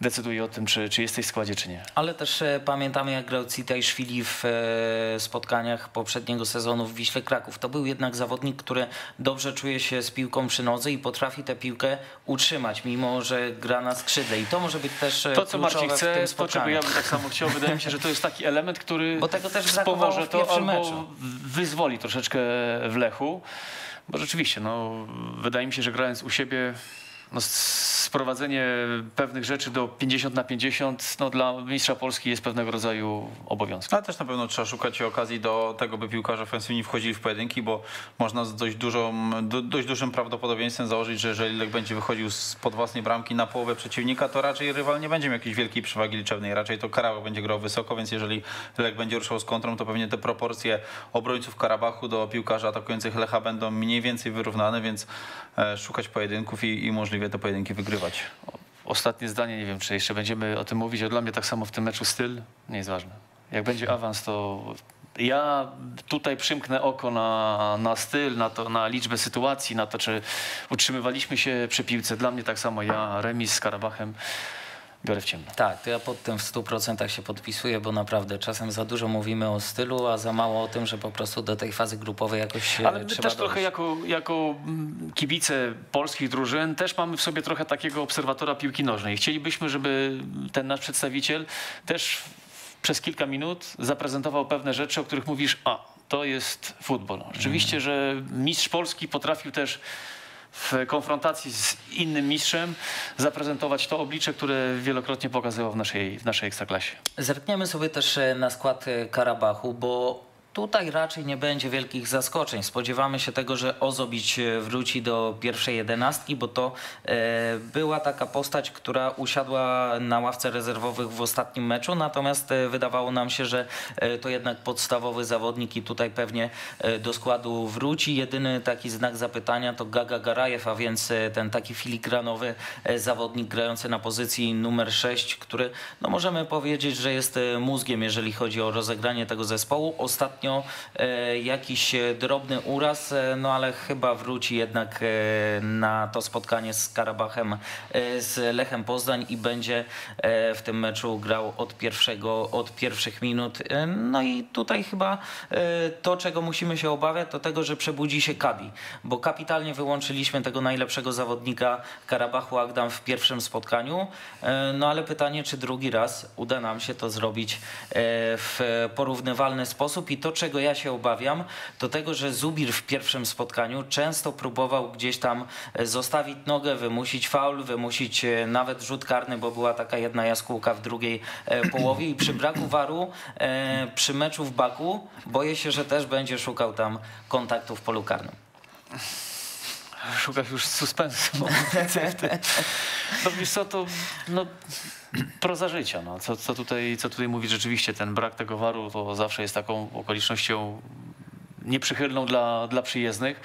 decyduje o tym, czy, czy jesteś w składzie, czy nie. Ale też e, pamiętamy, jak grał Citajszwili w e, spotkaniach poprzedniego sezonu w Wiśle Kraków. To był jednak zawodnik, który dobrze czuje się z piłką przy nodze i potrafi tę piłkę utrzymać, mimo że gra na skrzydle. I to może być też e, To, co Marcin chce, to czego ja bym tak samo chciał, wydaje mi się, że to jest taki element, który Bo tego też w to albo meczu. wyzwoli troszeczkę w Lechu. Bo rzeczywiście, no, wydaje mi się, że grając u siebie, no, sprowadzenie pewnych rzeczy do 50 na 50 no, dla mistrza Polski jest pewnego rodzaju obowiązkiem. Ale też na pewno trzeba szukać okazji do tego, by piłkarze ofensywni wchodzili w pojedynki, bo można z dość, dużą, do, dość dużym prawdopodobieństwem założyć, że jeżeli Lech będzie wychodził spod własnej bramki na połowę przeciwnika, to raczej rywal nie będzie miał jakiejś wielkiej przewagi liczebnej. Raczej to Karabach będzie grał wysoko, więc jeżeli Lech będzie ruszał z kontrą, to pewnie te proporcje obrońców Karabachu do piłkarzy atakujących Lecha będą mniej więcej wyrównane, więc szukać pojedynków i, i możliwie te pojedynki wygrywać. Ostatnie zdanie, nie wiem, czy jeszcze będziemy o tym mówić, ale dla mnie tak samo w tym meczu styl nie jest ważny. Jak będzie awans, to ja tutaj przymknę oko na, na styl, na, to, na liczbę sytuacji, na to, czy utrzymywaliśmy się przy piłce. Dla mnie tak samo ja remis z Karabachem biorę w ciemno. Tak, to ja pod tym w 100% się podpisuję, bo naprawdę czasem za dużo mówimy o stylu, a za mało o tym, że po prostu do tej fazy grupowej jakoś e, Ale my też trochę dojść. jako, jako mm, kibice polskich drużyn też mamy w sobie trochę takiego obserwatora piłki nożnej. Chcielibyśmy, żeby ten nasz przedstawiciel też przez kilka minut zaprezentował pewne rzeczy, o których mówisz, a to jest futbol. Rzeczywiście, że mistrz Polski potrafił też w konfrontacji z innym mistrzem zaprezentować to oblicze, które wielokrotnie pokazywał w naszej, w naszej ekstraklasie. Zerkniemy sobie też e, na skład e, Karabachu, bo tutaj raczej nie będzie wielkich zaskoczeń. Spodziewamy się tego, że Ozobić e, wróci do pierwszej jedenastki, bo to e, była taka postać, która usiadła na ławce rezerwowych w ostatnim meczu, natomiast e, wydawało nam się, że to jednak podstawowy zawodnik i tutaj pewnie do składu wróci. Jedyny taki znak zapytania to Gaga Garajew, a więc ten taki filigranowy zawodnik grający na pozycji numer 6, który no możemy powiedzieć, że jest mózgiem, jeżeli chodzi o rozegranie tego zespołu. Ostatnio e, jakiś e, drobny uraz, e, no ale chyba wróci jednak na to spotkanie z Karabachem, z Lechem Poznań i będzie w tym meczu grał od pierwszego, od pierwszych minut. No i tutaj chyba to, czego musimy się obawiać, to tego, że przebudzi się Kabi, bo kapitalnie wyłączyliśmy tego najlepszego zawodnika Karabachu Agdam w pierwszym spotkaniu. No ale pytanie, czy drugi raz uda nam się to zrobić w porównywalny sposób i to, czego ja się obawiam, to tego, że Zubir w pierwszym spotkaniu często próbował gdzieś tam e, zostawić nogę, wymusić faul, wymusić e, nawet rzut karny, bo była taka jedna jaskółka w drugiej e, połowie i przy braku waru przy meczu w Baku boję się, że też będzie szukał tam kontaktu w polu karnym. Szukasz już suspensu. No wiesz co, to no, proza życia. No. Co, co, tutaj, co tutaj mówi rzeczywiście, ten brak tego waru to zawsze jest taką okolicznością nieprzychylną dla, dla przyjezdnych.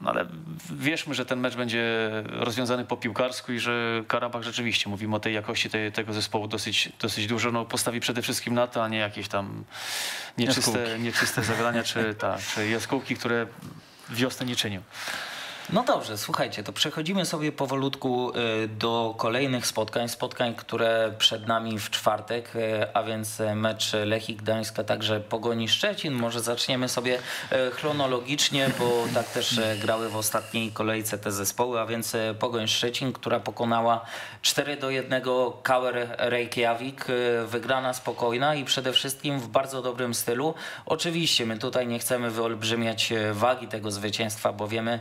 No ale wierzmy, że ten mecz będzie rozwiązany po piłkarsku i że Karabach rzeczywiście, mówimy o tej jakości tej, tego zespołu dosyć, dosyć dużo, no postawi przede wszystkim na to, a nie jakieś tam nieczyste, Jaskółki. nieczyste zagrania czy, tak, czy jaskółki, które wiosny nie czynią. No dobrze, słuchajcie, to przechodzimy sobie powolutku y, do kolejnych spotkań, spotkań, które przed nami w czwartek, y, a więc y, mecz Lechii Gdańska, także Pogoni Szczecin. Może zaczniemy sobie chronologicznie, bo tak też grały w ostatniej kolejce te zespoły, a więc Pogoń Szczecin, która pokonała 4 do 1 Kauer Reykjavik, wygrana spokojna i przede wszystkim w bardzo dobrym stylu. Oczywiście my tutaj nie chcemy wyolbrzymiać wagi tego zwycięstwa, bo wiemy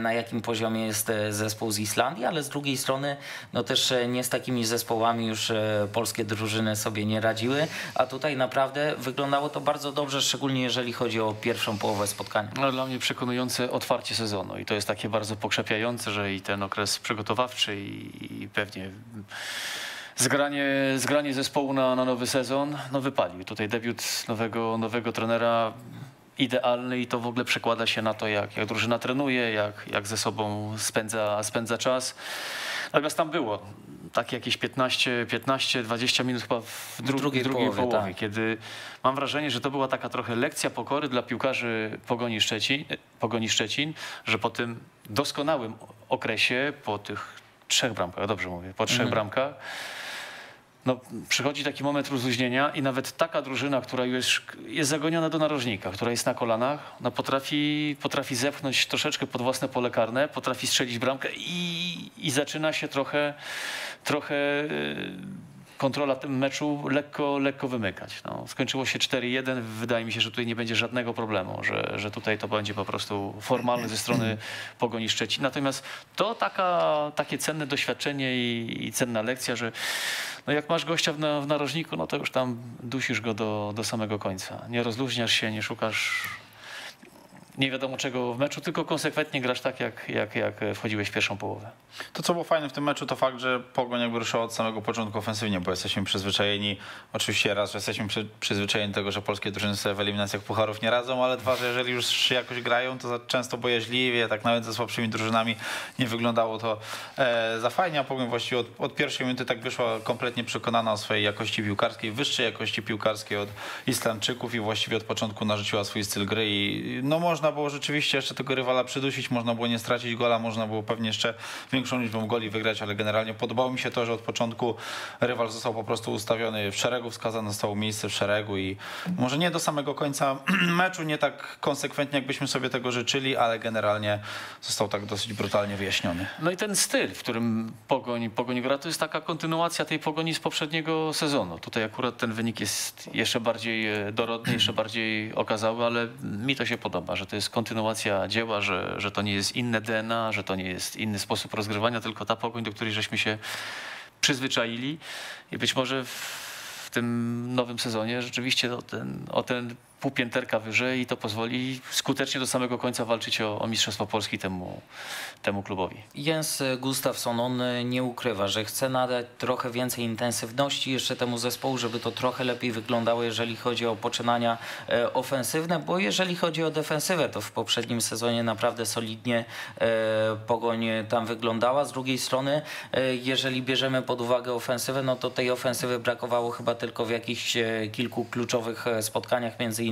na jakim poziomie jest e, zespół z Islandii, ale z drugiej strony no też e, nie z takimi zespołami już e, polskie drużyny sobie nie radziły, a tutaj naprawdę wyglądało to bardzo dobrze, szczególnie jeżeli chodzi o pierwszą połowę spotkania. No, dla mnie przekonujące otwarcie sezonu i to jest takie bardzo pokrzepiające, że i ten okres przygotowawczy i, i pewnie zgranie, zgranie zespołu na, na nowy sezon, no wypalił. Tutaj debiut nowego, nowego trenera idealny i to w ogóle przekłada się na to, jak, jak drużyna trenuje, jak, jak ze sobą spędza, spędza czas. Natomiast tam było takie jakieś 15, 15 20 minut chyba w, dru W drugiej drugiej połowie, połowie, tak. kiedy mam wrażenie, że to była taka trochę lekcja pokory dla piłkarzy Pogoni Szczecin, Pogoni Szczecin że po tym doskonałym okresie, po tych trzech bramkach, dobrze mówię, po trzech bramkach, no, przychodzi taki moment rozluźnienia i nawet taka drużyna, która już jest zagoniona do narożnika, która jest na kolanach, no potrafi, potrafi zepchnąć troszeczkę pod własne pole karne, potrafi strzelić bramkę i, i zaczyna się trochę, trochę yy, kontrola tym meczu lekko, lekko wymykać. No, skończyło się 4-1. Wydaje mi się, że tutaj nie będzie żadnego problemu, że, że tutaj to będzie po prostu formalne ze strony (clears throat) Pogoni Szczecin. Natomiast to taka, takie cenne doświadczenie i, i cenna lekcja, że no jak masz gościa w, na, w narożniku, no to już tam dusisz go do, do samego końca. Nie rozluźniasz się, nie szukasz nie wiadomo czego w meczu, tylko konsekwentnie grasz tak, jak, jak, jak wchodziłeś w pierwszą połowę. To, co było fajne w tym meczu, to fakt, że Pogoń jakby ruszyła od samego początku ofensywnie, bo jesteśmy przyzwyczajeni, oczywiście raz, że jesteśmy przy, przyzwyczajeni do tego, że polskie drużyny sobie w eliminacjach pucharów nie radzą, ale dwa, że jeżeli już jakoś grają, to często bojaźliwie, tak nawet ze słabszymi drużynami nie wyglądało to e, za fajnie, a Pogoń właściwie od, od pierwszej minuty tak wyszła kompletnie przekonana o swojej jakości piłkarskiej, wyższej jakości piłkarskiej od Islandczyków i właściwie od początku narzuciła swój styl gry i no można było rzeczywiście jeszcze tego rywala przydusić, można było nie stracić gola, można było pewnie jeszcze większą liczbą goli wygrać, ale generalnie podobało mi się to, że od początku rywal został po prostu ustawiony w szeregu, wskazane zostało miejsce w szeregu i może nie do samego końca (clears throat) meczu, nie tak konsekwentnie, jakbyśmy sobie tego życzyli, ale generalnie został tak dosyć brutalnie wyjaśniony. No i ten styl, w którym Pogoń, Pogoń gra, to jest taka kontynuacja tej Pogoni z poprzedniego sezonu. Tutaj akurat ten wynik jest jeszcze bardziej e, dorodny, jeszcze bardziej okazały, ale mi to się podoba, że to jest kontynuacja dzieła, że, że to nie jest inne DNA, że to nie jest inny sposób rozgrywania, tylko ta Pogoń, do której żeśmy się przyzwyczaili. I być może w, w tym nowym sezonie rzeczywiście o ten, o ten pół pięterka wyżej i to pozwoli skutecznie do samego końca walczyć o, o Mistrzostwo Polski temu, temu klubowi. Jens Gustafsson, on e, nie ukrywa, że chce nadać trochę więcej intensywności jeszcze temu zespołu, żeby to trochę lepiej wyglądało, jeżeli chodzi o poczynania e, ofensywne, bo jeżeli chodzi o defensywę, to w poprzednim sezonie naprawdę solidnie e, Pogoń tam wyglądała. Z drugiej strony, jeżeli bierzemy pod uwagę ofensywę, no to tej ofensywy brakowało chyba tylko w jakichś kilku kluczowych spotkaniach, między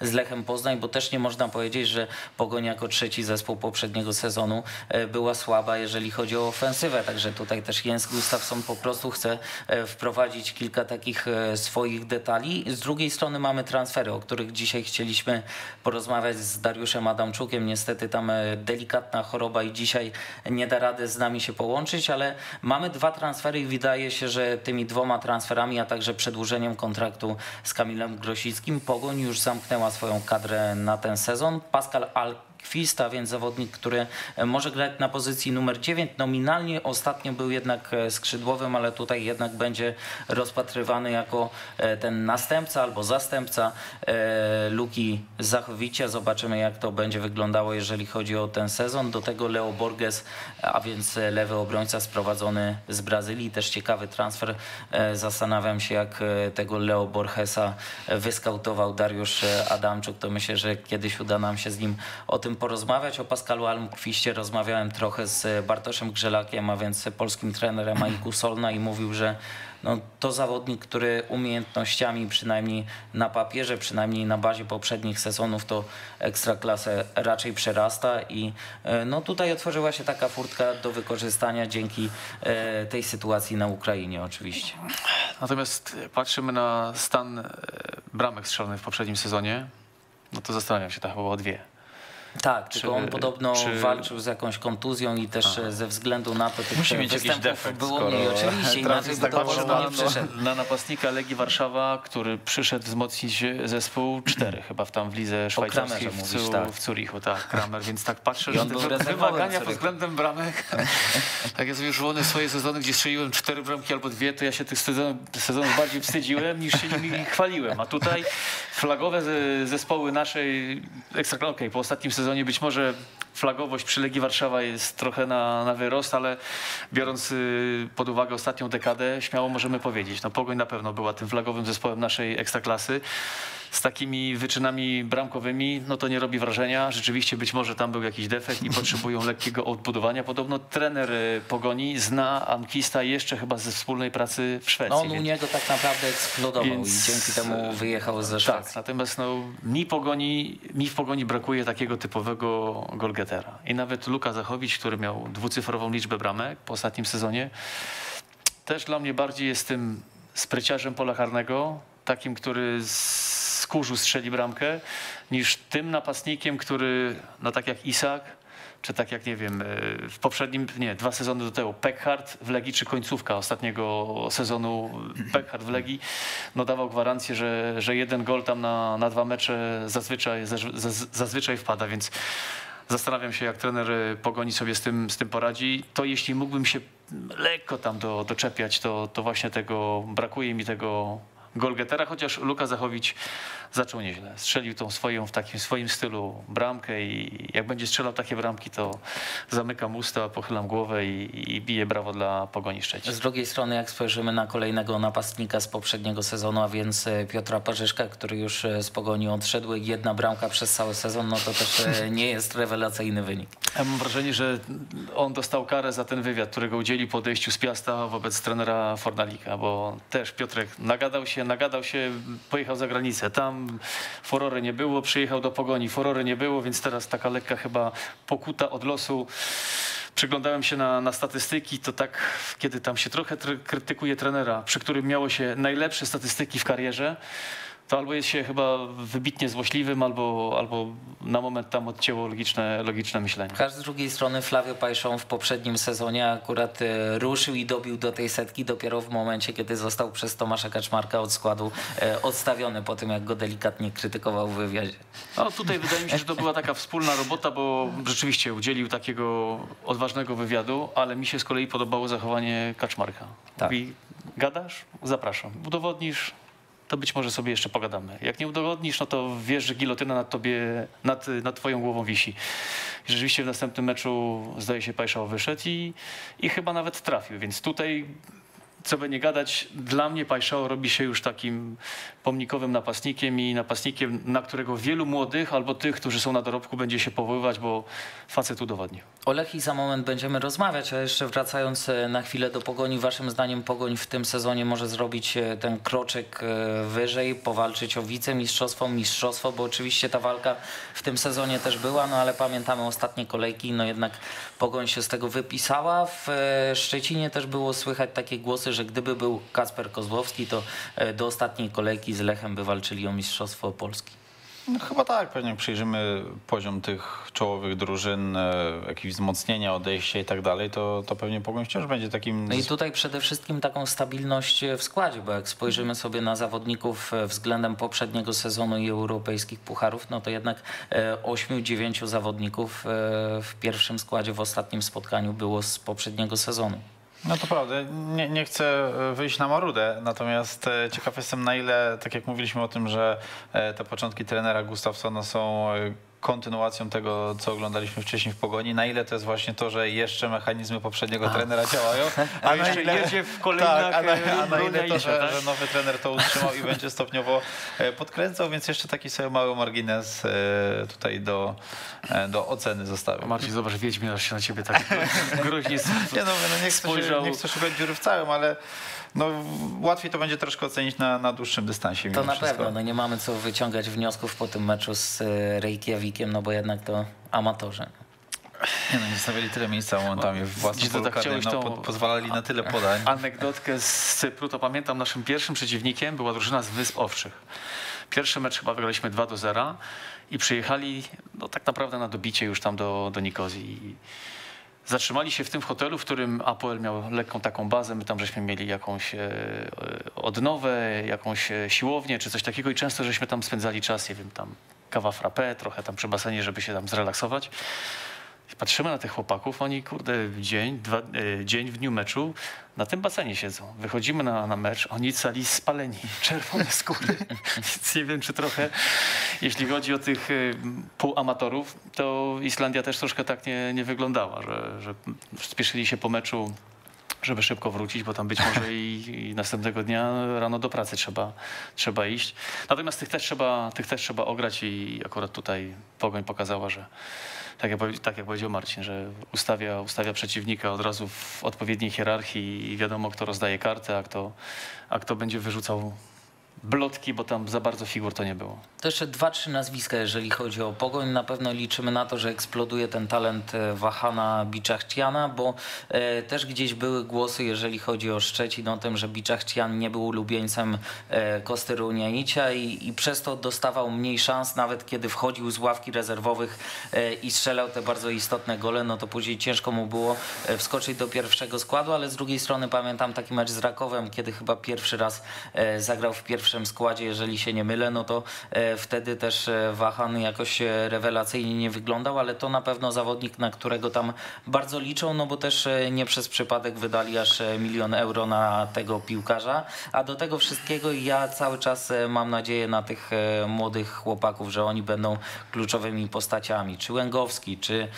z Lechem Poznań, bo też nie można powiedzieć, że Pogoń jako trzeci zespół poprzedniego sezonu e, była słaba, jeżeli chodzi o ofensywę. Także tutaj też Jens Gustafsson po prostu chce e, wprowadzić kilka takich e, swoich detali. Z drugiej strony mamy transfery, o których dzisiaj chcieliśmy porozmawiać z Dariuszem Adamczukiem. Niestety tam delikatna choroba i dzisiaj nie da rady z nami się połączyć, ale mamy dwa transfery i wydaje się, że tymi dwoma transferami, a także przedłużeniem kontraktu z Kamilem Grosickim Pogoń już zamknęła swoją kadrę na ten sezon. Pascal Alkwist, a więc zawodnik, który e, może grać na pozycji numer 9. Nominalnie ostatnio był jednak e, skrzydłowym, ale tutaj jednak będzie rozpatrywany jako e, ten następca albo zastępca Luki Zachowicia. Zobaczymy jak to będzie wyglądało, jeżeli chodzi o ten sezon. Do tego Leo Borges, a więc lewy obrońca sprowadzony z Brazylii. Też ciekawy transfer. Zastanawiam się jak tego Leo Borgesa wyskautował Dariusz Adamczuk. To myślę, że kiedyś uda nam się z nim o tym porozmawiać. O Pascalu Almkwiście rozmawiałem trochę z Bartoszem Grzelakiem, a więc polskim trenerem Aiku Solna i mówił, że no, to zawodnik, który umiejętnościami przynajmniej na papierze, przynajmniej na bazie poprzednich sezonów to ekstraklasę raczej przerasta i e, no, tutaj otworzyła się taka furtka do wykorzystania dzięki e, tej sytuacji na Ukrainie oczywiście. Natomiast patrzymy na stan e, bramek strzelonych w poprzednim sezonie, no to zastanawiam się, to chyba było dwie. Tak, Czy- tylko on podobno czy- walczył z jakąś kontuzją i też e, ze względu na to tych Musi mieć jakiś występów defekt, było mniej. Oczywiście, (laughs) inaczej to nie przyszedł. Na napastnika Legii Warszawa, który przyszedł wzmocnić zespół cztery chyba w tam w lidze szwajcarskiej w, Cu- tak. w Zurichu, tak, Kramer, więc tak patrzę, I że te wymagania pod względem bramek, (laughs) tak ja sobie już wolne swoje sezony, gdzie strzeliłem cztery bramki albo dwie, to ja się tych sezonów, sezonów bardziej wstydziłem niż się nimi chwaliłem, a tutaj flagowe zespoły naszej Ekstraklasy, okay, po ostatnim sezonie być może flagowość przy Legii Warszawa jest trochę na, na wyrost, ale biorąc y, pod uwagę ostatnią dekadę, śmiało możemy powiedzieć, no Pogoń na pewno była tym flagowym zespołem naszej Ekstraklasy z takimi wyczynami bramkowymi, no to nie robi wrażenia. Rzeczywiście być może tam był jakiś defekt i potrzebują (laughs) lekkiego odbudowania. Podobno trener y, Pogoni zna Ankwista jeszcze chyba ze wspólnej pracy w Szwecji. No on u niego tak naprawdę eksplodował Więc- i dzięki temu wyjechał ze Tak, Szwecji. natomiast no, mi, pogoni, mi w Pogoni brakuje takiego typowego golgetera. I nawet Luka Zachowicz, który miał dwucyfrową liczbę bramek po ostatnim sezonie, też dla mnie bardziej jest tym spryciarzem pola karnego, takim, który z kurzu strzeli bramkę, niż tym napastnikiem, który, no tak jak Isak, czy tak jak, nie wiem, e, w poprzednim, nie, dwa sezony do tego, Peckhardt w Legii, czy końcówka ostatniego sezonu Peckhardt w Legii, no dawał gwarancję, że, że jeden gol tam na, na dwa mecze zazwyczaj, zaz- zaz- zazwyczaj wpada, więc zastanawiam się, jak trener e, Pogoni sobie z tym, z tym poradzi. To jeśli mógłbym się lekko tam do, doczepiać, to, to właśnie tego, brakuje mi tego golgetera, chociaż Luka Zachowicz zaczął nieźle. Strzelił tą swoją w takim swoim stylu bramkę i jak będzie strzelał takie bramki, to zamykam usta, pochylam głowę i, i biję brawo dla Pogoni Szczecin. Z drugiej strony, jak spojrzymy na kolejnego napastnika z poprzedniego sezonu, a więc e, Piotra Parzyszka, który już e, z Pogoni odszedł, jedna bramka przez cały sezon, no to też e, nie jest rewelacyjny wynik. Ja mam wrażenie, że on dostał karę za ten wywiad, którego udzielił po odejściu z Piasta wobec trenera Fornalika, bo też Piotrek nagadał się, nagadał się, pojechał za granicę. Tam forory nie było, przyjechał do Pogoni, forory nie było, więc teraz taka lekka chyba pokuta od losu. Przyglądałem się na, na statystyki, to tak, kiedy tam się trochę tr- krytykuje trenera, przy którym miało się najlepsze statystyki w karierze, to albo jest się chyba wybitnie złośliwym, albo, albo na moment tam odcięło logiczne, logiczne myślenie. Aż z drugiej strony Flavio Pajszą w poprzednim sezonie akurat e, ruszył i dobił do tej setki dopiero w momencie, kiedy został przez Tomasza Kaczmarka od składu e, odstawiony po tym, jak go delikatnie krytykował w wywiadzie. No tutaj wydaje mi się, że to była taka wspólna robota, bo rzeczywiście udzielił takiego odważnego wywiadu, ale mi się z kolei podobało zachowanie Kaczmarka. Tak. Mówi, gadasz? Zapraszam. Udowodnisz? To być może sobie jeszcze pogadamy. Jak nie udowodnisz, no to wiesz, że gilotyna nad tobie, nad, nad twoją głową wisi. I rzeczywiście w następnym meczu zdaje się Pajszał wyszedł i, i chyba nawet trafił, więc tutaj co by nie gadać, dla mnie Pajszao robi się już takim pomnikowym napastnikiem i napastnikiem, na którego wielu młodych albo tych, którzy są na dorobku, będzie się powoływać, bo facet udowodnił. O Lechii za moment będziemy rozmawiać, a jeszcze wracając e, na chwilę do Pogoni, waszym zdaniem Pogoń w tym sezonie może zrobić e, ten kroczek e, wyżej, powalczyć o wicemistrzostwo, mistrzostwo, bo oczywiście ta walka w tym sezonie też była, no ale pamiętamy ostatnie kolejki, no jednak Pogoń się z tego wypisała. W Szczecinie też było słychać takie głosy, że gdyby był Kasper Kozłowski, to do ostatniej kolejki z Lechem by walczyli o mistrzostwo Polski. No, chyba tak, pewnie jak przyjrzymy poziom tych czołowych drużyn, e, jakieś wzmocnienia, odejście i tak dalej, to, to pewnie Pogoń wciąż będzie takim... No i tutaj przede wszystkim taką stabilność e, w składzie, bo jak spojrzymy sobie na zawodników e, względem poprzedniego sezonu i europejskich pucharów, no to jednak 8-9 zawodników w pierwszym składzie w ostatnim spotkaniu było z poprzedniego sezonu. No to prawda, nie, nie chcę e, wyjść na marudę, natomiast e, ciekaw jestem na ile, tak jak mówiliśmy o tym, że e, te początki trenera Gustafsona są kontynuacją tego, co oglądaliśmy wcześniej w Pogoni, na ile to jest właśnie to, że jeszcze mechanizmy poprzedniego trenera działają, (laughs) A jeszcze jedzie w kolejnach, tak, a na, e, a na ile to, że, tak? że nowy trener to utrzymał i będzie stopniowo e, podkręcał, więc jeszcze taki sobie mały margines e, tutaj do, do oceny zostawiam. Marcin, zobacz, Wiedźmin aż się na ciebie tak (laughs) groźnie Nie no, no nie, chcę się, spojrzał. nie chcę szukać dziury w całym, ale no, łatwiej to będzie troszkę ocenić na, na dłuższym dystansie. To na wszystko. pewno, no nie mamy co wyciągać wniosków po tym meczu z e, Reykjavikiem, no bo jednak to amatorzy. Nie no, nie stawiali tyle miejsca momentami w własnym to polu tak no, po, pozwalali na tyle podań. Anegdotkę z Cypru, to pamiętam naszym pierwszym przeciwnikiem była drużyna z Wysp Owczych. Pierwszy mecz chyba wygraliśmy 2 do 0 i przyjechali no, tak naprawdę na dobicie już tam do, do Nikozji. Zatrzymali się w tym hotelu, w którym Apoel miał lekką taką bazę. My tam żeśmy mieli jakąś e, odnowę, jakąś e, siłownię czy coś takiego i często żeśmy tam spędzali czas, nie wiem, tam kawa frappé, trochę tam przy basenie, żeby się tam zrelaksować. Patrzymy na tych chłopaków, oni kurde dzień, dwa, e, dzień w dniu meczu na tym basenie siedzą. Wychodzimy na, na mecz, oni cali spaleni, (laughs) czerwone skóry. (laughs) Więc nie wiem, czy trochę, jeśli chodzi o tych y, półamatorów, to Islandia też troszkę tak nie, nie wyglądała, że, że spieszyli się po meczu żeby szybko wrócić, bo tam być może i, i, następnego dnia rano do pracy trzeba, trzeba iść. Natomiast tych też trzeba, tych też trzeba ograć i akurat tutaj Pogoń pokazała, że tak jak, tak jak powiedział Marcin, że ustawia, ustawia przeciwnika od razu w odpowiedniej hierarchii i wiadomo, kto rozdaje kartę, a kto, a kto będzie wyrzucał blotki, bo tam za bardzo figur to nie było. To jeszcze dwa, trzy nazwiska, jeżeli chodzi o Pogoń. Na pewno liczymy na to, że eksploduje ten talent e, Wahana Biczachciana, bo e, też gdzieś były głosy, jeżeli chodzi o Szczecin, o tym, że Biczachcian nie był ulubieńcem e, Kosty Runianicia i, i przez to dostawał mniej szans, nawet kiedy wchodził z ławki rezerwowych e, i strzelał te bardzo istotne gole, no to później ciężko mu było e, wskoczyć do pierwszego składu, ale z drugiej strony pamiętam taki mecz z Rakowem, kiedy chyba pierwszy raz e, zagrał w pierwszym składzie, jeżeli się nie mylę, no to e, wtedy też e, Wahan jakoś e, rewelacyjnie nie wyglądał, ale to na pewno zawodnik, na którego tam bardzo liczą, no bo też nie przez przypadek wydali aż milion euro na tego piłkarza, a do tego wszystkiego ja cały czas mam nadzieję na tych młodych chłopaków, że oni będą kluczowymi postaciami, czy Łęgowski, czy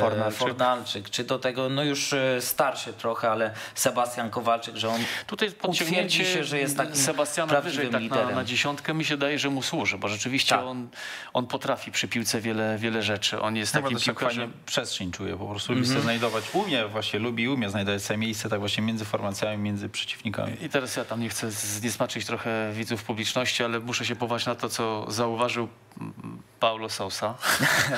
Fornalczyk, Fornalczyk czy do tego no już starszy trochę, ale Sebastian Kowalczyk, że on Tutaj utwierdzi się, że jest takim Sebastiana wyżej tak na, na, dziesiątkę mi się daje, że mu służy, bo rzeczywiście tak. on, on potrafi przy piłce wiele, wiele rzeczy. On jest takim piłkarzem... przestrzeń czuje, po prostu lubi mm -hmm. znajdować, umie właśnie, lubi umie znajdować sobie miejsce tak właśnie między formacjami, między przeciwnikami. I teraz ja tam nie chcę zniesmaczyć trochę widzów publiczności, ale muszę się powołać na to, co zauważył Paulo Sousa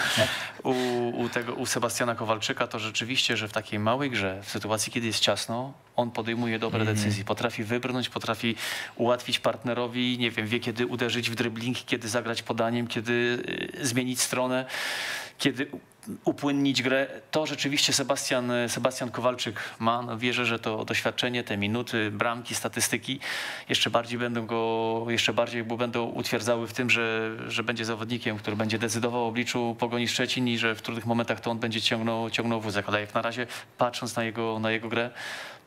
(laughs) u, u, tego, u Sebastiana Kowalczyka, to rzeczywiście, że w takiej małej grze, w sytuacji, kiedy jest ciasno, on podejmuje dobre mm -hmm. decyzje. Potrafi wybrnąć, potrafi ułatwić partnerowi, nie wiem, wie kiedy uderzyć w dribbling, kiedy zagrać podaniem, kiedy y, zmienić stronę, kiedy upłynnić grę. To rzeczywiście Sebastian, Sebastian Kowalczyk ma. No wierzę, że to doświadczenie, te minuty, bramki, statystyki jeszcze bardziej będą go, jeszcze bardziej będą utwierdzały w tym, że, że będzie zawodnikiem, który będzie decydował o obliczu Pogoni Szczecin i że w trudnych momentach to on będzie ciągnął, ciągnął wózek. Ale jak na razie patrząc na jego, na jego grę,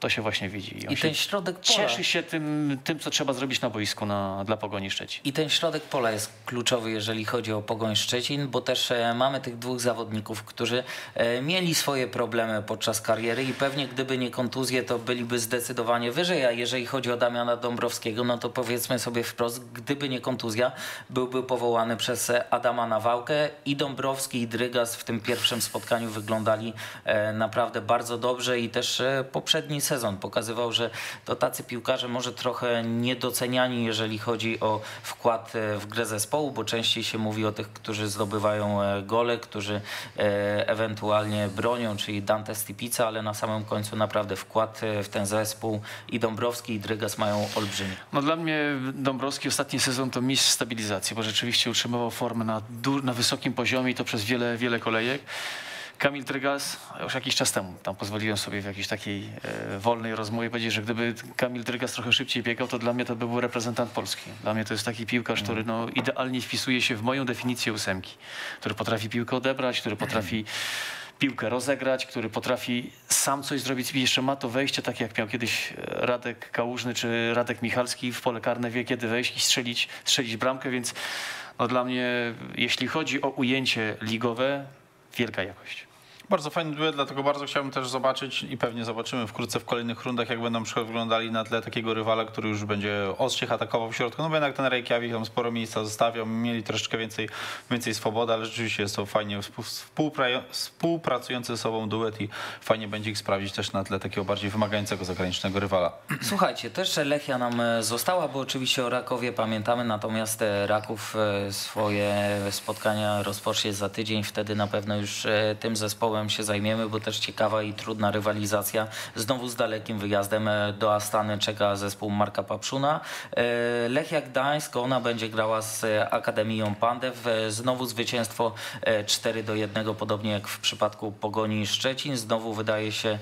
to się właśnie widzi. I, I ten środek pola. Cieszy się tym, tym, co trzeba zrobić na boisku na, dla Pogoni Szczecin. I ten środek pola jest kluczowy, jeżeli chodzi o Pogoń Szczecin, bo też e, mamy tych dwóch zawodników, którzy e, mieli swoje problemy podczas kariery i pewnie gdyby nie kontuzje, to byliby zdecydowanie wyżej, a jeżeli chodzi o Damiana Dąbrowskiego, no to powiedzmy sobie wprost, gdyby nie kontuzja, byłby powołany przez Adama Nawałkę i Dąbrowski i Drygas w tym pierwszym spotkaniu wyglądali e, naprawdę bardzo dobrze i też poprzedni sezon sezon. Pokazywał, że to tacy piłkarze może trochę niedoceniani, jeżeli chodzi o wkład e, w grę zespołu, bo częściej się mówi o tych, którzy zdobywają e, gole, którzy e, ewentualnie bronią, czyli Dante Stipica, ale na samym końcu naprawdę wkład w ten zespół i Dąbrowski i Drygas mają olbrzymi. No dla mnie Dąbrowski ostatni sezon to mistrz stabilizacji, bo rzeczywiście utrzymywał formę na, na wysokim poziomie i to przez wiele, wiele kolejek. Kamil Drygas, już jakiś czas temu, tam pozwoliłem sobie w jakiejś takiej e, wolnej rozmowie powiedzieć, że gdyby Kamil Drygas trochę szybciej biegał, to dla mnie to by był reprezentant Polski. Dla mnie to jest taki piłkarz, który no, idealnie wpisuje się w moją definicję ósemki, który potrafi piłkę odebrać, który potrafi piłkę rozegrać, który potrafi sam coś zrobić i jeszcze ma to wejście, tak jak miał kiedyś e, Radek Kałużny czy Radek Michalski w pole karne, wie kiedy wejść i strzelić, strzelić bramkę, więc no, dla mnie, jeśli chodzi o ujęcie ligowe, wielka jakość. Bardzo fajny duet, dlatego bardzo chciałbym też zobaczyć i pewnie zobaczymy wkrótce w kolejnych rundach, jak będą wyglądali na tle takiego rywala, który już będzie ostrzych atakował w środku. No bo jednak ten Reykjavik tam sporo miejsca zostawiał, mieli troszeczkę więcej, więcej swobody, ale rzeczywiście jest to fajnie współpracujący ze sobą duet i fajnie będzie ich sprawdzić też na tle takiego bardziej wymagającego zagranicznego rywala. Słuchajcie, też Lechia nam e, została, bo oczywiście o Rakowie pamiętamy, natomiast e, Raków e, swoje spotkania rozpocznie za tydzień, wtedy na pewno już tym zespołem się zajmiemy, bo też ciekawa i trudna rywalizacja. Znowu z dalekim wyjazdem e, do Astany czeka zespół Marka Papszuna. E, Lechia Gdańsk, ona będzie grała z Akademią Pandew. E, znowu zwycięstwo 4 do 1, podobnie jak w przypadku Pogoni Szczecin. Znowu wydaje się,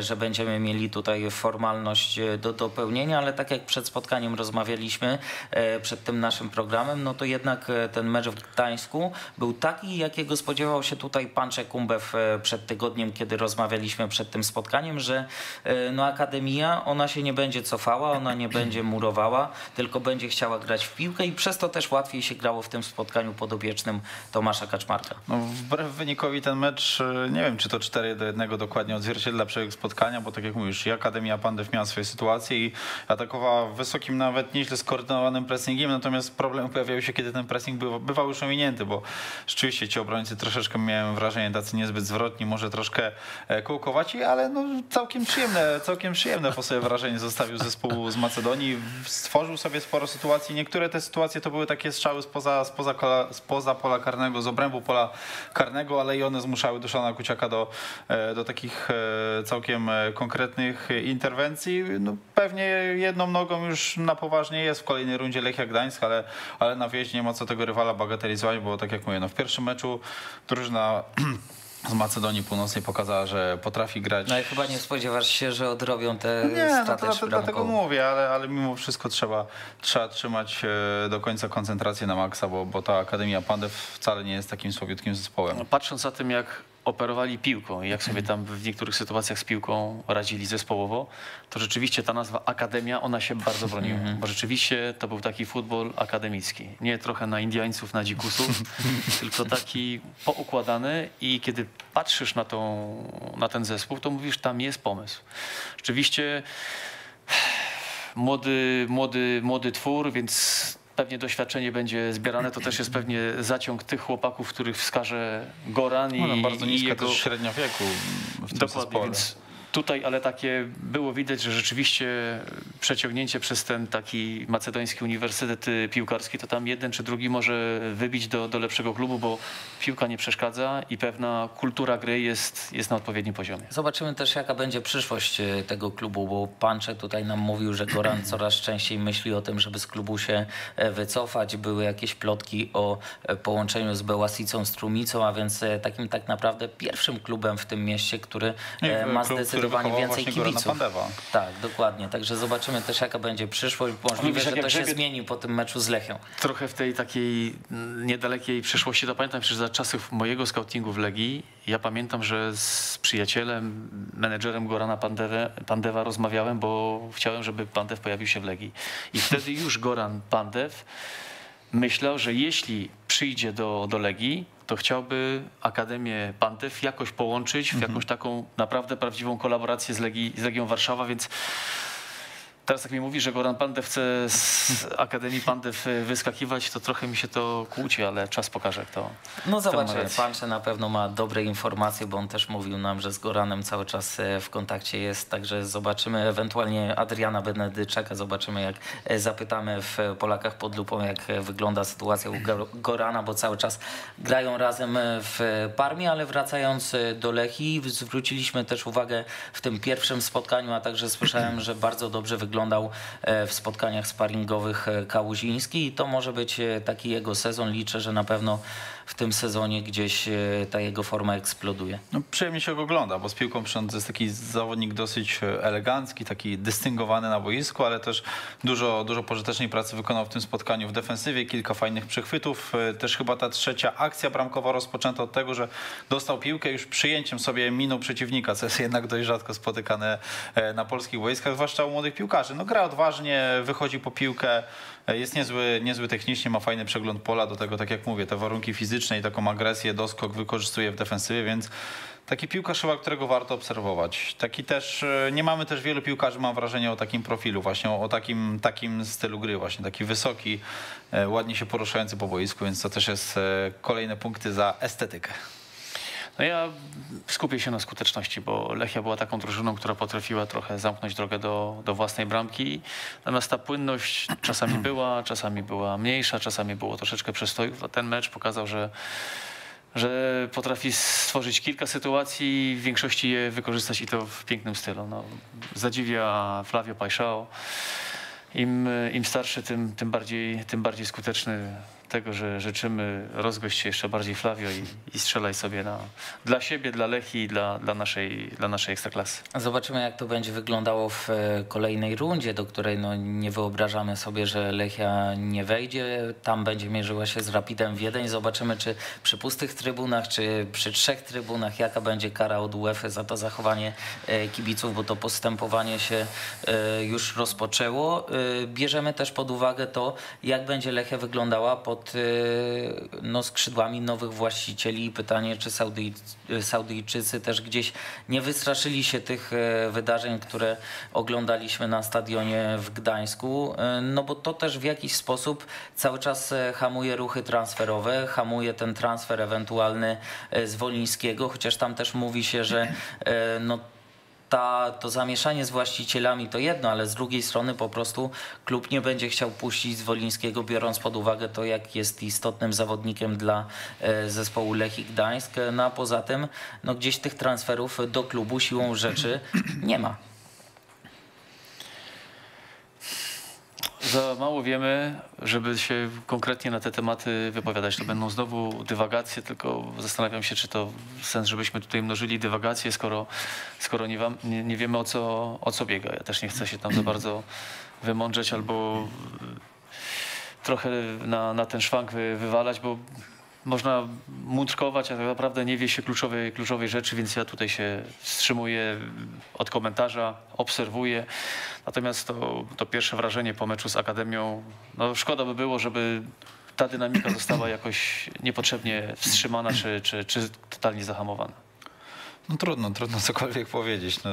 że będziemy mieli tutaj formalność do dopełnienia, ale tak jak przed spotkaniem rozmawialiśmy, przed tym naszym programem, no to jednak ten mecz w Gdańsku był taki, jakiego spodziewał się tutaj pan Czekumbę w e, przed tygodniem, kiedy rozmawialiśmy przed tym spotkaniem, że e, no, Akademia, ona się nie będzie cofała, ona nie (clears throat) będzie murowała, tylko będzie chciała grać w piłkę i przez to też łatwiej się grało w tym spotkaniu podopiecznym Tomasza Kaczmarka. No, wbrew wynikowi ten mecz, e, nie wiem czy to 4 do 1 dokładnie odzwierciedla przebieg spotkania, bo tak jak mówisz, i Akademia Pandew miała swoje sytuacje i atakowała wysokim, nawet nieźle skoordynowanym pressingiem, natomiast problemy pojawiały się, kiedy ten pressing bywał, bywał już ominięty, bo rzeczywiście ci obrońcy troszeczkę miałem wrażenie tacy niezbyt zwrotni, może troszkę e, kołkowaci, ale no, całkiem przyjemne, całkiem przyjemne po sobie wrażenie zostawił zespół z Macedonii. Stworzył sobie sporo sytuacji. Niektóre te sytuacje to były takie strzały spoza, spoza, spoza pola karnego, z obrębu pola karnego, ale i one zmuszały Duszana Kuciaka do, e, do takich e, całkiem konkretnych interwencji. No, pewnie jedną nogą już na poważnie jest w kolejnej rundzie Lechia Gdańsk, ale, ale na wieś nie ma co tego rywala bagatelizować, bo tak jak mówię, no w pierwszym meczu drużyna (clears throat) z Macedonii Północnej pokazała, że potrafi grać. No i chyba nie spodziewasz się, że odrobią te nie, no straty to, to, dlatego mówię, ale, ale mimo wszystko trzeba, trzeba trzymać e, do końca koncentrację na maksa, bo, bo ta Akademia Pandew wcale nie jest takim słabiutkim zespołem. No, patrząc na tym, jak operowali piłką i jak sobie tam w niektórych sytuacjach z piłką radzili zespołowo, to rzeczywiście ta nazwa Akademia, ona się bardzo broniła, -hmm. bo rzeczywiście to był taki futbol akademicki. Nie trochę na Indiańców, na dzikusów, (laughs) tylko taki poukładany i kiedy patrzysz na, tą, na ten zespół, to mówisz, tam jest pomysł. Rzeczywiście młody, młody, młody twór, więc pewnie doświadczenie będzie zbierane. To też jest pewnie zaciąg tych chłopaków, których wskaże Goran no, no, i, bardzo niska i jego... też średnia wieku w tym Dokładnie, zespole. więc tutaj, ale takie było widać, że rzeczywiście przeciągnięcie przez ten taki macedoński uniwersytet piłkarski, to tam jeden czy drugi może wybić do, do lepszego klubu, bo piłka nie przeszkadza i pewna kultura gry jest, jest na odpowiednim poziomie. Zobaczymy też, jaka będzie przyszłość e, tego klubu, bo Pancze tutaj nam mówił, że Goran (clears throat) coraz częściej myśli o tym, żeby z klubu się e, wycofać. Były jakieś plotki o e, połączeniu z Bełasicą, Strumicą, a więc takim tak naprawdę pierwszym klubem w tym mieście, który ma zdecydowanie zdecydowanie więcej kibiców. Tak, dokładnie. Także zobaczymy też, jaka będzie przyszłość. Możliwe, że to się zmieni po tym meczu z Lechią. Trochę w tej takiej niedalekiej przeszłości, to pamiętam że za czasów mojego scoutingu w Legii, ja pamiętam, że z przyjacielem, menedżerem Gorana Pandewe, Pandewa rozmawiałem, bo chciałem, żeby Pandew pojawił się w Legii. I wtedy już Goran Pandew myślał, że jeśli przyjdzie do, do Legii, to chciałby Akademię Pantew jakoś połączyć w mhm. jakąś taką naprawdę prawdziwą kolaborację z, Legii, z Legią Warszawa, więc Teraz jak mi mówi, że Goran Pandew chce z Akademii Pandew e, wyskakiwać, to trochę mi się to kłóci, ale czas pokaże, jak to No zobaczę, Pancze na pewno ma dobre informacje, bo on też mówił nam, że z Goranem cały czas e, w kontakcie jest, także zobaczymy, ewentualnie Adriana Benedyczaka, zobaczymy jak e, zapytamy w Polakach pod lupą, jak wygląda sytuacja u Gorana, bo cały czas grają razem w Parmie, ale wracając do Lechii, zwróciliśmy też uwagę w tym pierwszym spotkaniu, a także słyszałem, że bardzo dobrze wygląda wyglądał e, w spotkaniach sparingowych e, Kałuziński i to może być e, taki jego sezon. Liczę, że na pewno w tym sezonie gdzieś ta jego forma eksploduje. No, przyjemnie się go ogląda, bo z piłką to jest taki zawodnik dosyć elegancki, taki dystyngowany na boisku, ale też dużo, dużo pożytecznej pracy wykonał w tym spotkaniu w defensywie, kilka fajnych przechwytów. Też chyba ta trzecia akcja bramkowa rozpoczęta od tego, że dostał piłkę już przyjęciem sobie minął przeciwnika, co jest jednak dość rzadko spotykane na polskich boiskach, zwłaszcza u młodych piłkarzy. No gra odważnie, wychodzi po piłkę, jest niezły, niezły technicznie, ma fajny przegląd pola, do tego tak jak mówię, te warunki fizyczne i taką agresję, doskok wykorzystuje w defensywie, więc taki piłkarz chyba, którego warto obserwować. Taki też, e, nie mamy też wielu piłkarzy, mam wrażenie, o takim profilu, właśnie o, takim, takim stylu gry, właśnie taki wysoki, e, ładnie się poruszający po boisku, więc to też jest e, kolejne punkty za estetykę. No ja skupię się na skuteczności, bo Lechia była taką drużyną, która potrafiła trochę zamknąć drogę do, do własnej bramki. Natomiast ta płynność czasami (clears throat) była, czasami była mniejsza, czasami było troszeczkę przestojów. Ten mecz pokazał, że że potrafi stworzyć kilka sytuacji, w większości je wykorzystać i to w pięknym stylu. No, zadziwia Flavio Paixao. Im, Im starszy, tym, tym, bardziej, tym bardziej skuteczny tego, że życzymy rozgość się jeszcze bardziej Flavio i, i strzelaj sobie na, dla siebie, dla Lechi i dla, dla, naszej, dla naszej ekstraklasy. Zobaczymy, jak to będzie wyglądało w e, kolejnej rundzie, do której no, nie wyobrażamy sobie, że Lechia nie wejdzie. Tam będzie mierzyła się z Rapidem Wiedeń. Zobaczymy, czy przy pustych trybunach, czy przy trzech trybunach, jaka będzie kara od UEFA za to zachowanie e, kibiców, bo to postępowanie się e, już rozpoczęło. Bierzemy też pod uwagę to, jak będzie Lechia wyglądała pod no, skrzydłami nowych właścicieli. Pytanie, czy Saudyjczycy też gdzieś nie wystraszyli się tych wydarzeń, które oglądaliśmy na stadionie w Gdańsku, e, no bo to też w jakiś sposób cały czas hamuje ruchy transferowe, hamuje ten transfer ewentualny z Wolińskiego, chociaż tam też mówi się, że no ta, to zamieszanie z właścicielami to jedno, ale z drugiej strony po prostu klub nie będzie chciał puścić z Wolińskiego, biorąc pod uwagę to, jak jest istotnym zawodnikiem dla e, zespołu Lechii Gdańsk. No a poza tym no gdzieś tych transferów do klubu siłą rzeczy nie ma. Za mało wiemy, żeby się konkretnie na te tematy wypowiadać. To będą znowu dywagacje, tylko zastanawiam się, czy to sens, żebyśmy tutaj mnożyli dywagacje, skoro, skoro nie, wam, nie, nie wiemy o co, o co biega. Ja też nie chcę się tam za bardzo wymądrzeć albo trochę na, na ten szwank wy, wywalać, bo można mączkować, a tak naprawdę nie wie się kluczowej, kluczowej rzeczy, więc ja tutaj się wstrzymuję od komentarza, obserwuję. Natomiast to, to pierwsze wrażenie po meczu z Akademią, no szkoda by było, żeby ta dynamika została jakoś niepotrzebnie wstrzymana czy, czy, czy totalnie zahamowana. No trudno, trudno cokolwiek powiedzieć. No,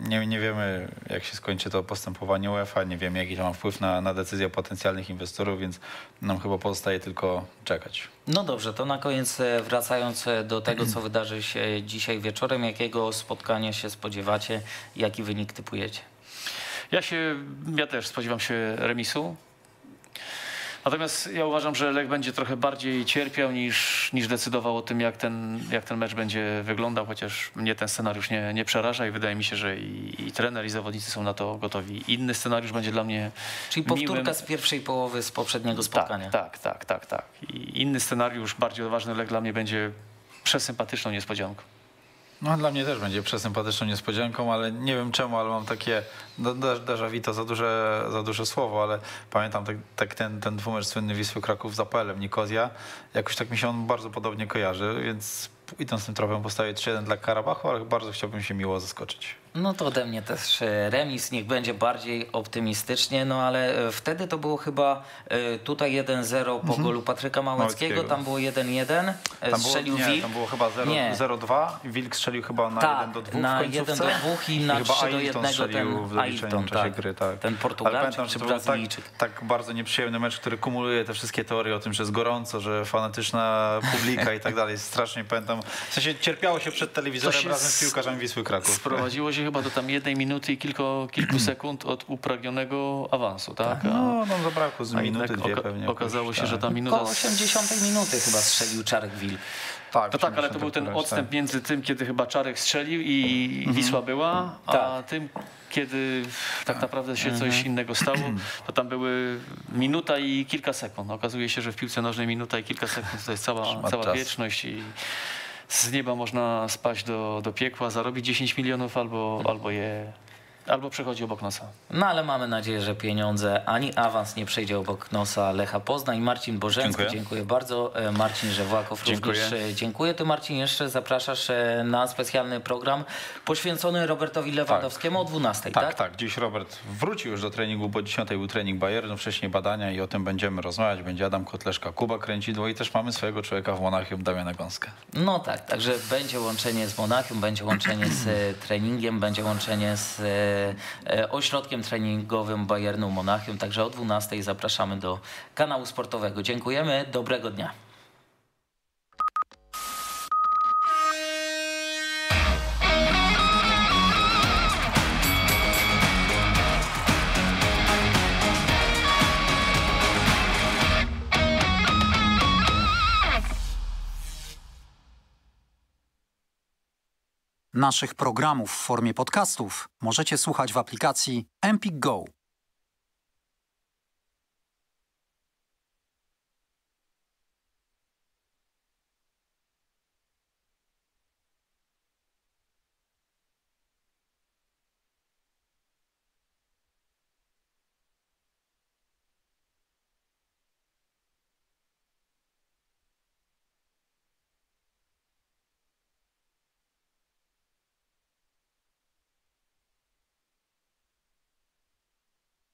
nie, nie wiemy, jak się skończy to postępowanie UEFA, nie wiemy, jaki to ma wpływ na, na decyzję potencjalnych inwestorów, więc nam chyba pozostaje tylko czekać. No dobrze, to na koniec e, wracając e, do tego, co wydarzy się dzisiaj wieczorem, jakiego spotkania się spodziewacie, jaki wynik typujecie? Ja się, ja też spodziewam się remisu. Natomiast ja uważam, że Lech będzie trochę bardziej cierpiał niż, niż decydował o tym, jak ten, jak ten mecz będzie wyglądał, chociaż mnie ten scenariusz nie, nie przeraża i wydaje mi się, że i, i trener, i zawodnicy są na to gotowi. Inny scenariusz będzie dla mnie. Czyli powtórka miłym. z pierwszej połowy z poprzedniego spotkania. Tak, tak, tak, tak. tak. I inny scenariusz, bardziej odważny Lech dla mnie będzie przesympatyczną niespodzianką. No dla mnie też będzie przesympatyczną niespodzianką, ale nie wiem czemu, ale mam takie, déjà vu to za duże, za duże słowo, ale pamiętam tak, tak ten, ten dwumecz słynny Wisły Kraków z Apelem, Nikozja, jakoś tak mi się on bardzo podobnie kojarzy, więc idąc tym tropem postawię 3-1 dla Karabachu, ale bardzo chciałbym się miło zaskoczyć. No to ode mnie też e, remis, niech będzie bardziej optymistycznie, no ale e, wtedy to było chyba e, tutaj 1-0 po mhm. golu Patryka Małeckiego, Małeckiego. tam było 1-1, strzelił było, nie, Wilk. tam było chyba 0-2, Wilk strzelił chyba na Ta, 1 do 2 na 1 do 2 i na 3 do 1 ten w Ailton, czasie tak, gry, tak. ten Portugalczyk czy Brazylijczyk. Tak, tak bardzo nieprzyjemny mecz, który kumuluje te wszystkie teorie o tym, że jest gorąco, że fanatyczna publika i tak dalej. Strasznie pamiętam, w sensie cierpiało się przed telewizorem razem z piłkarzami Wisły Kraków. Sprowadziło się chyba do tam jednej minuty i kilku, kilku (clears throat) sekund od upragnionego awansu, tak? tak no, no zabrakło z minuty, dwie oka pewnie. Okazało się, tak. że ta minuta... Po 80 minuty chyba strzelił Czarek Wilk. Tak, no tak, ale to był ten odstęp tak. między tym, kiedy chyba Czarek strzelił i mhm. Wisła była, a tak. tym, kiedy tak naprawdę się coś mhm. innego stało, (clears throat) to tam były minuta i kilka sekund. Okazuje się, że w piłce nożnej minuta i kilka sekund to jest cała, cała wieczność i z nieba można spaść do, do piekła, zarobić 10 milionów albo, albo je albo przechodzi obok nosa. No ale mamy nadzieję, że pieniądze ani awans nie przejdzie obok nosa Lecha Poznań. Marcin Bożencki, dziękuję, dziękuję bardzo. E, Marcin Żewłakow dziękuję. również e, dziękuję. Ty Marcin jeszcze zapraszasz e, na specjalny program poświęcony Robertowi Lewandowskiemu tak. o 12, tak? Tak, tak. Dziś Robert wrócił już do treningu, bo 10 był trening Bayernu, wcześniej badania i o tym będziemy rozmawiać. Będzie Adam Kotleszka, Kuba Kręcidło i też mamy swojego człowieka w Monachium, Damiana Gąskę. No tak, także będzie łączenie z Monachium, będzie łączenie z treningiem, będzie łączenie z E, ośrodkiem treningowym Bayernu Monachium. Także o 12 zapraszamy do kanału sportowego. Dziękujemy, dobrego dnia. Naszych programów w formie podcastów możecie słuchać w aplikacji Empik Go.